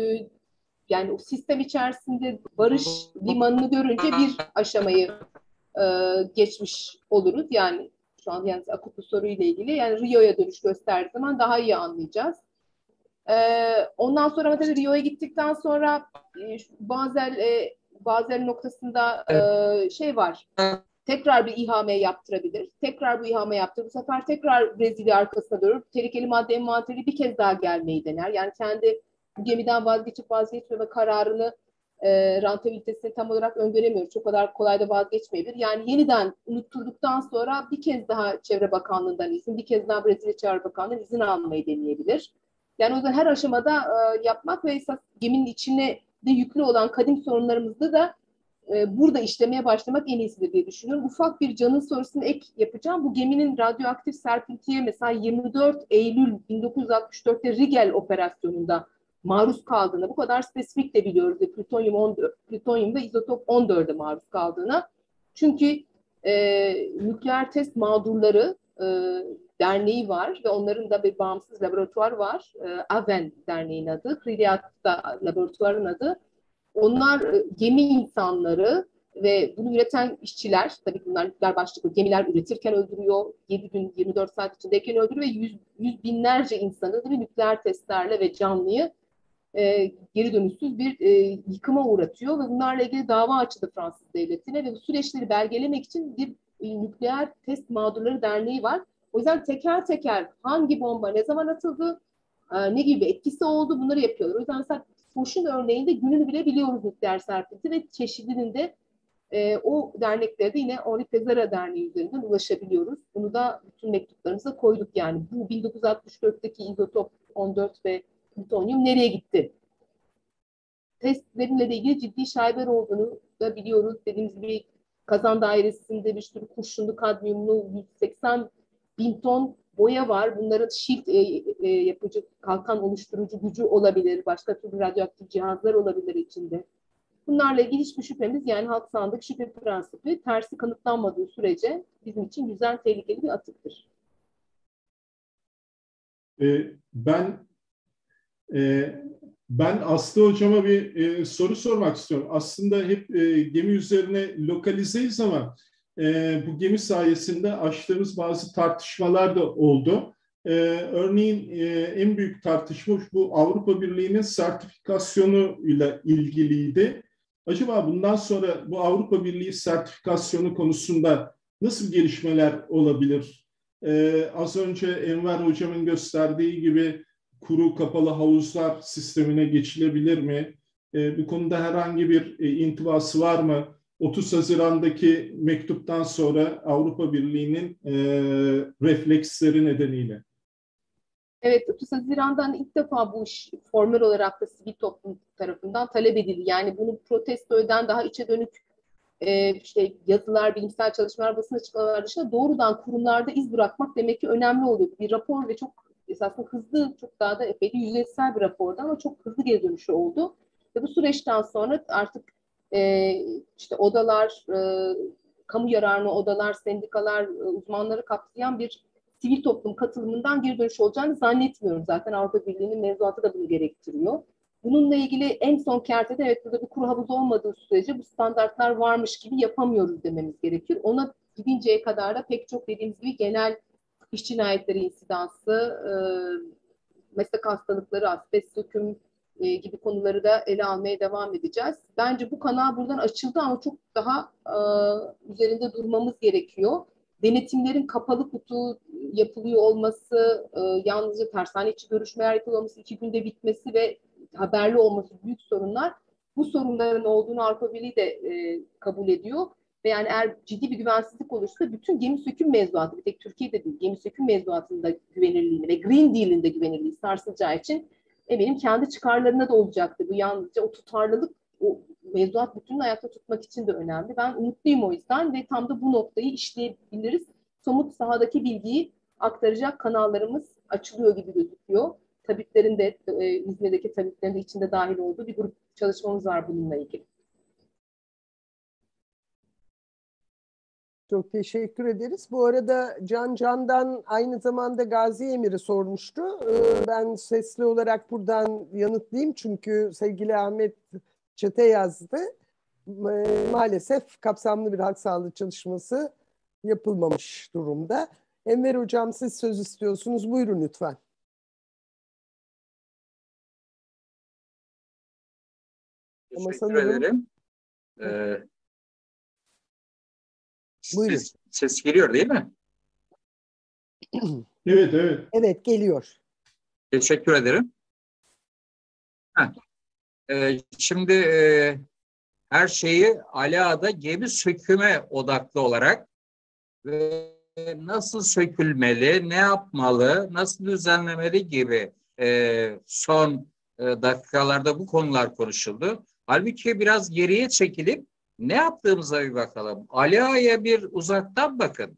yani o sistem içerisinde barış limanını görünce bir aşamayı e, geçmiş oluruz. Yani şu an yani akut soruyla ilgili yani Rio'ya dönüş gösterdiği zaman daha iyi anlayacağız. Ee, ondan sonra mesela Rio'ya gittikten sonra e, Bazel, e, Bazel noktasında e, şey var. Tekrar bir ihame yaptırabilir. Tekrar bu ihame yaptırır. Bu sefer tekrar Brezilya arkasına dönür. Tehlikeli madde envanteri bir kez daha gelmeyi dener. Yani kendi gemiden vazgeçip vazgeçmeme kararını e, rentabilitesini tam olarak öngöremiyoruz. Çok kadar kolay da vazgeçmeyebilir. Yani yeniden unutturduktan sonra bir kez daha Çevre Bakanlığı'ndan izin, bir kez daha Brezilya Çevre Bakanlığı'ndan izin almayı deneyebilir. Yani o yüzden her aşamada e, yapmak ve esas geminin içine de yüklü olan kadim sorunlarımızda da e, burada işlemeye başlamak en iyisidir diye düşünüyorum. Ufak bir canın sorusunu ek yapacağım. Bu geminin radyoaktif serpintiye mesela 24 Eylül 1964'te Rigel operasyonunda maruz kaldığını, bu kadar spesifik de biliyoruz. De, plütonyum, 14, plütonyum ve izotop 14'e maruz kaldığına. Çünkü e, nükleer test mağdurları e, derneği var ve onların da bir bağımsız laboratuvar var. E, AVEN derneğin adı, Kriliat'ta laboratuvarın adı. Onlar e, gemi insanları ve bunu üreten işçiler, tabii bunlar nükleer başlıklı gemiler üretirken öldürüyor, 7 gün 24 saat içindeyken öldürüyor ve yüz, yüz binlerce insanı değil nükleer testlerle ve canlıyı e, geri dönüşsüz bir e, yıkıma uğratıyor ve bunlarla ilgili dava açıldı Fransız devletine ve bu süreçleri belgelemek için bir e, nükleer test mağdurları derneği var. O yüzden teker teker hangi bomba ne zaman atıldı, e, ne gibi etkisi oldu bunları yapıyorlar. O yüzden mesela Foş'un örneğinde gününü bile biliyoruz nükleer serpinti ve çeşidinin de e, o derneklere de yine Henri Pezara Derneği üzerinden ulaşabiliyoruz. Bunu da bütün mektuplarımıza koyduk yani. Bu 1964'teki izotop 14 ve plütonyum nereye gitti? Testlerinle de ilgili ciddi şaibeler olduğunu da biliyoruz. Dediğimiz gibi kazan dairesinde bir sürü kurşunlu, kadmiyumlu 180 bin ton boya var. Bunların shield e, e, yapıcı, kalkan oluşturucu gücü olabilir. Başka türlü radyoaktif cihazlar olabilir içinde. Bunlarla ilgili hiçbir şüphemiz yani halk sandık şüphe prensibi tersi kanıtlanmadığı sürece bizim için güzel tehlikeli bir atıktır. Ee, ben e, ben Aslı Hocama bir e, soru sormak istiyorum. Aslında hep e, gemi üzerine lokalizeyiz ama e, bu gemi sayesinde açtığımız bazı tartışmalar da oldu. E, örneğin e, en büyük tartışma bu Avrupa Birliği'nin sertifikasyonu ile ilgiliydi. Acaba bundan sonra bu Avrupa Birliği sertifikasyonu konusunda nasıl gelişmeler olabilir? Ee, az önce Enver Hocam'ın gösterdiği gibi kuru kapalı havuzlar sistemine geçilebilir mi? E, bu konuda herhangi bir e, intibası var mı? 30 Haziran'daki mektuptan sonra Avrupa Birliği'nin e, refleksleri nedeniyle. Evet, 30 Haziran'dan ilk defa bu iş formal olarak da sivil toplum tarafından talep edildi. Yani bunu protesto eden daha içe dönük e, işte yazılar, bilimsel çalışmalar, basın açıklamalar dışında doğrudan kurumlarda iz bırakmak demek ki önemli oluyor. Bir rapor ve çok esasında hızlı, çok daha da epey yüzeysel bir rapordu ama çok hızlı geri dönüşü oldu. Ve bu süreçten sonra artık e, işte odalar, e, kamu yararına odalar, sendikalar, e, uzmanları kapsayan bir sivil toplum katılımından geri dönüş olacağını zannetmiyorum. Zaten Avrupa Birliği'nin mevzuatı da bunu gerektiriyor. Bununla ilgili en son kertede evet burada bir kuru havuz olmadığı sürece bu standartlar varmış gibi yapamıyoruz dememiz gerekir. Ona gidinceye kadar da pek çok dediğimiz gibi genel iş cinayetleri insidansı, e, meslek hastalıkları, asbest söküm e, gibi konuları da ele almaya devam edeceğiz. Bence bu kanal buradan açıldı ama çok daha e, üzerinde durmamız gerekiyor. Denetimlerin kapalı kutu yapılıyor olması, yalnızca tersane içi görüşmeler yapılıyor olması, iki günde bitmesi ve haberli olması büyük sorunlar. Bu sorunların olduğunu Avrupa Birliği de e, kabul ediyor. Ve yani eğer ciddi bir güvensizlik olursa bütün gemi söküm mevzuatı, bir tek Türkiye'de değil, gemi söküm mevzuatında güvenirliğini ve Green Deal'in de güvenirliği sarsılacağı için eminim kendi çıkarlarına da olacaktı. Bu yalnızca o tutarlılık, o mevzuat bütününü ayakta tutmak için de önemli. Ben umutluyum o yüzden ve tam da bu noktayı işleyebiliriz. Somut sahadaki bilgiyi aktaracak kanallarımız açılıyor gibi gözüküyor. Tabiplerin de, e, İzmir'deki tabiplerin de içinde dahil olduğu bir grup çalışmamız var bununla ilgili. Çok teşekkür ederiz. Bu arada Can Can'dan aynı zamanda Gazi Emir'i sormuştu. Ee, ben sesli olarak buradan yanıtlayayım çünkü sevgili Ahmet Çete yazdı. Maalesef kapsamlı bir halk sağlığı çalışması yapılmamış durumda. Enver Hocam siz söz istiyorsunuz. Buyurun lütfen. Teşekkür Ama sanırım... ederim. Ee, Buyurun. Ses, ses geliyor değil mi? evet, evet. Evet, geliyor. Teşekkür ederim. Ee, şimdi e, her şeyi Ala'da gemi söküme odaklı olarak ve nasıl sökülmeli, ne yapmalı, nasıl düzenlemeli gibi e, son e, dakikalarda bu konular konuşuldu. Halbuki biraz geriye çekilip ne yaptığımıza bir bakalım. Ali Ağa'ya bir uzaktan bakın.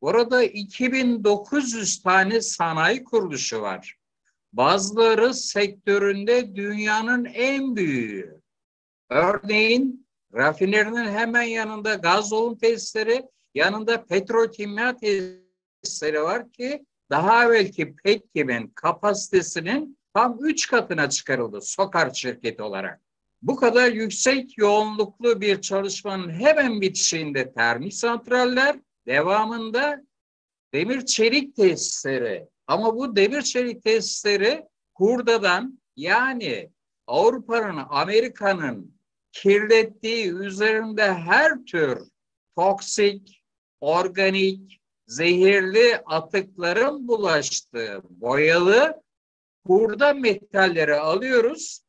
Orada 2900 tane sanayi kuruluşu var. Bazıları sektöründe dünyanın en büyüğü. Örneğin rafinerinin hemen yanında gaz dolum tesisleri, yanında petrokimya tesisleri var ki daha evvelki Petkim'in kapasitesinin tam üç katına çıkarıldı Sokar şirketi olarak. Bu kadar yüksek yoğunluklu bir çalışmanın hemen bitişinde termik santraller, devamında demir çelik tesisleri. Ama bu demir çelik tesisleri hurdadan yani Avrupa'nın, Amerika'nın kirlettiği üzerinde her tür toksik, organik, zehirli atıkların bulaştığı boyalı hurda metalleri alıyoruz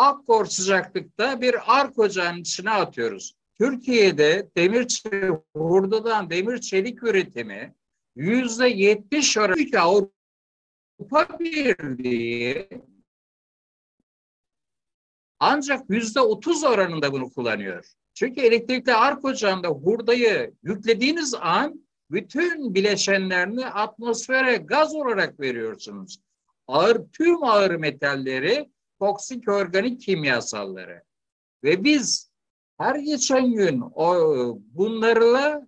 akkor sıcaklıkta bir ark ocağının içine atıyoruz. Türkiye'de demir hurdadan demir çelik üretimi yüzde yetmiş oranı Avrupa Birliği ancak yüzde otuz oranında bunu kullanıyor. Çünkü elektrikli ark ocağında hurdayı yüklediğiniz an bütün bileşenlerini atmosfere gaz olarak veriyorsunuz. Ağır tüm ağır metalleri toksik organik kimyasalları. Ve biz her geçen gün o bunlarla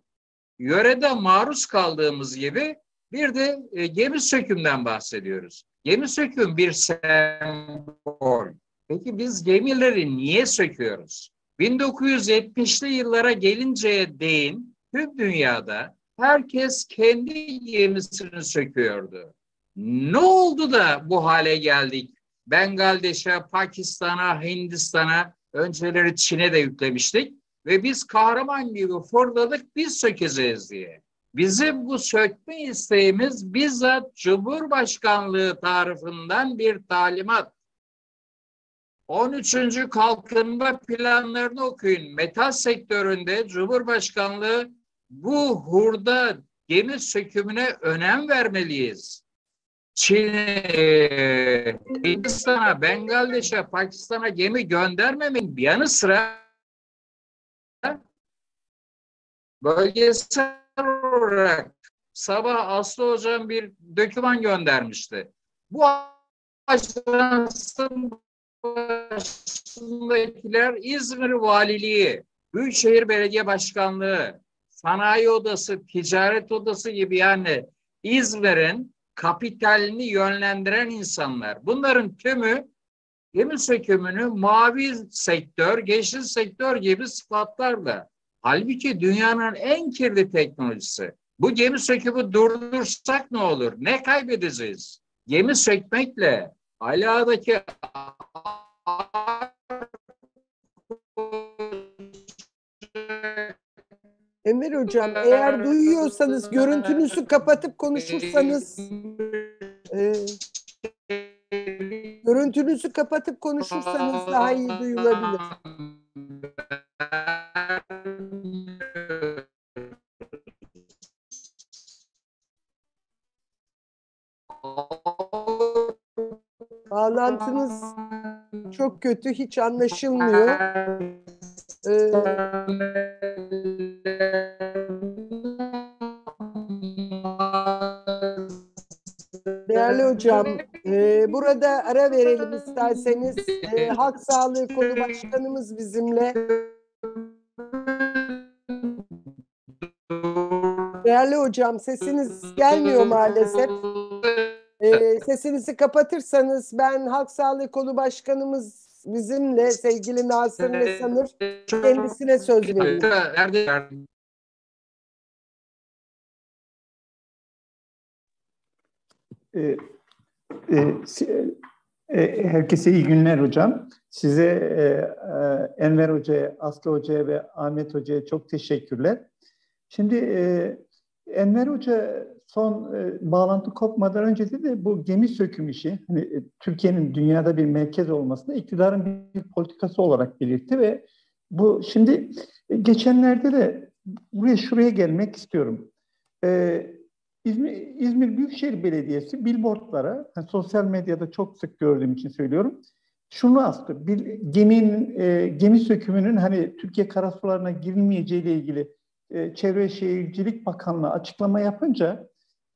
yörede maruz kaldığımız gibi bir de e, gemi sökümden bahsediyoruz. Gemi söküm bir sembol. Peki biz gemileri niye söküyoruz? 1970'li yıllara gelinceye değin tüm dünyada herkes kendi gemisini söküyordu. Ne oldu da bu hale geldik? Bangladeş'e, Pakistan'a, Hindistan'a, önceleri Çin'e de yüklemiştik. Ve biz kahraman gibi fırladık, biz sökeceğiz diye. Bizim bu sökme isteğimiz bizzat Cumhurbaşkanlığı tarafından bir talimat. 13. kalkınma planlarını okuyun. Metal sektöründe Cumhurbaşkanlığı bu hurda gemi sökümüne önem vermeliyiz. Çin'e, Hindistan'a, Bengaldeş'e, Pakistan'a gemi göndermemin yanı sıra bölgesel olarak sabah Aslı Hocam bir döküman göndermişti. Bu ajansın başındakiler İzmir Valiliği, Büyükşehir Belediye Başkanlığı, Sanayi Odası, Ticaret Odası gibi yani İzmir'in kapitalini yönlendiren insanlar. Bunların tümü gemi sökümünü mavi sektör, yeşil sektör gibi sıfatlarla. Halbuki dünyanın en kirli teknolojisi. Bu gemi sökümü durdursak ne olur? Ne kaybedeceğiz? Gemi sökmekle aladaki Emir Hocam eğer duyuyorsanız görüntünüzü kapatıp konuşursanız e, görüntünüzü kapatıp konuşursanız daha iyi duyulabilir. Bağlantınız çok kötü, hiç anlaşılmıyor. Ee, Değerli hocam, e, burada ara verelim isterseniz. E, Halk Sağlığı Kolu Başkanımız bizimle. Değerli hocam, sesiniz gelmiyor maalesef. E, sesinizi kapatırsanız ben Halk Sağlığı Kolu Başkanımız bizimle sevgili Nasır Nesanır kendisine söz veriyorum. E, e, e, herkese iyi günler hocam. Size Enver Hoca'ya, Aslı Hoca'ya ve Ahmet Hoca'ya çok teşekkürler. Şimdi Enver Hoca son bağlantı kopmadan önce de bu gemi söküm işi, hani, Türkiye'nin dünyada bir merkez olmasını iktidarın bir politikası olarak belirtti ve bu şimdi geçenlerde de buraya şuraya gelmek istiyorum. E, İzmir, İzmir Büyükşehir Belediyesi billboardlara, yani sosyal medyada çok sık gördüğüm için söylüyorum, şunu astı. Bir geminin e, gemi sökümünün hani Türkiye karasularına girilmeyeceği ile ilgili e, Çevre Şehircilik Bakanlığı açıklama yapınca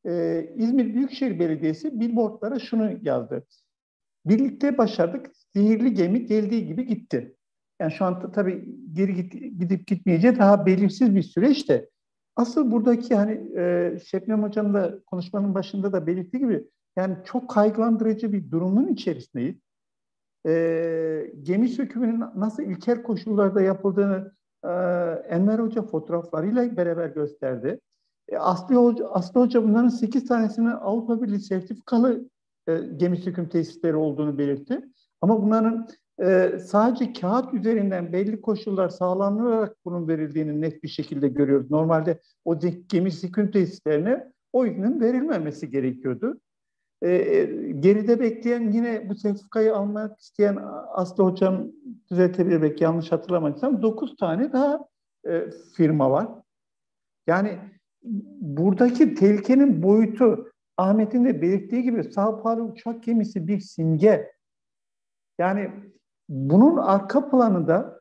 e, İzmir Büyükşehir Belediyesi billboardlara şunu yazdı. Birlikte başardık. Zehirli gemi geldiği gibi gitti. Yani şu an tabii geri git, gidip gitmeyeceği daha belirsiz bir süreç de Asıl buradaki hani e, Şebnem Hocam da konuşmanın başında da belirttiği gibi yani çok kaygılandırıcı bir durumun içerisindeyiz. E, gemi sökümünün nasıl ilkel koşullarda yapıldığını e, Enver Hoca fotoğraflarıyla beraber gösterdi. E, Aslı Hoca, Aslı Hoca bunların 8 tanesinin Avrupa Birliği sertifikalı e, gemi söküm tesisleri olduğunu belirtti. Ama bunların e, sadece kağıt üzerinden belli koşullar sağlanarak bunun verildiğini net bir şekilde görüyoruz. Normalde o gemi sikün tesislerine o iznin verilmemesi gerekiyordu. E, geride bekleyen yine bu sertifikayı almak isteyen Aslı Hocam düzeltebilir belki yanlış hatırlamadıysam 9 tane daha e, firma var. Yani buradaki tehlikenin boyutu Ahmet'in de belirttiği gibi Sao Paulo uçak gemisi bir simge. Yani bunun arka planında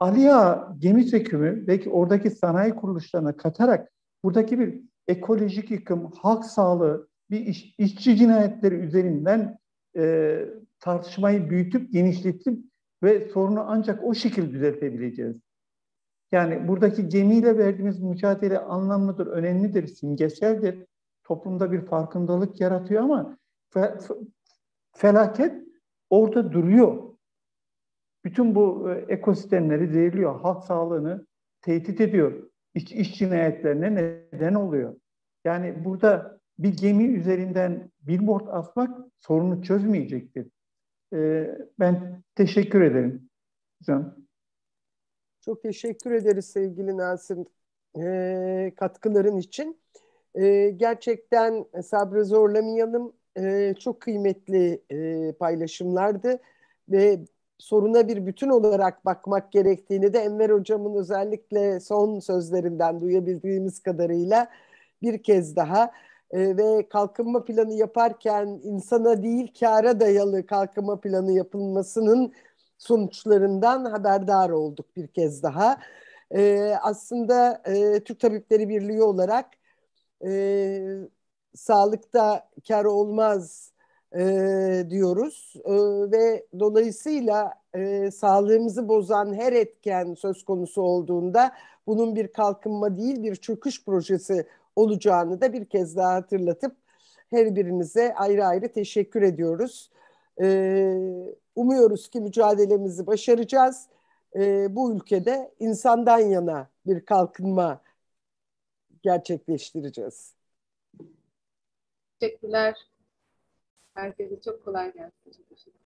Aliya gemi sökümü belki oradaki sanayi kuruluşlarına katarak buradaki bir ekolojik yıkım, halk sağlığı, bir iş, işçi cinayetleri üzerinden e, tartışmayı büyütüp genişletip ve sorunu ancak o şekilde düzeltebileceğiz. Yani buradaki gemiyle verdiğimiz mücadele anlamlıdır, önemlidir, simgeseldir. Toplumda bir farkındalık yaratıyor ama fe, felaket orada duruyor bütün bu e, ekosistemleri zehirliyor. Halk sağlığını tehdit ediyor. İş, iş cinayetlerine neden oluyor. Yani burada bir gemi üzerinden billboard asmak sorunu çözmeyecektir. Ee, ben teşekkür ederim. Hocam. Çok teşekkür ederiz sevgili Nasım e, katkıların için. E, gerçekten sabrı zorlamayalım. E, çok kıymetli e, paylaşımlardı ve soruna bir bütün olarak bakmak gerektiğini de Enver Hocam'ın özellikle son sözlerinden duyabildiğimiz kadarıyla bir kez daha e, ve kalkınma planı yaparken insana değil kâra dayalı kalkınma planı yapılmasının sonuçlarından haberdar olduk bir kez daha. E, aslında e, Türk Tabipleri Birliği olarak e, sağlıkta kar olmaz e, diyoruz e, ve dolayısıyla e, sağlığımızı bozan her etken söz konusu olduğunda bunun bir kalkınma değil bir çöküş projesi olacağını da bir kez daha hatırlatıp her birinize ayrı ayrı teşekkür ediyoruz. E, umuyoruz ki mücadelemizi başaracağız. E, bu ülkede insandan yana bir kalkınma gerçekleştireceğiz. Teşekkürler. Herkese çok kolay gelsin.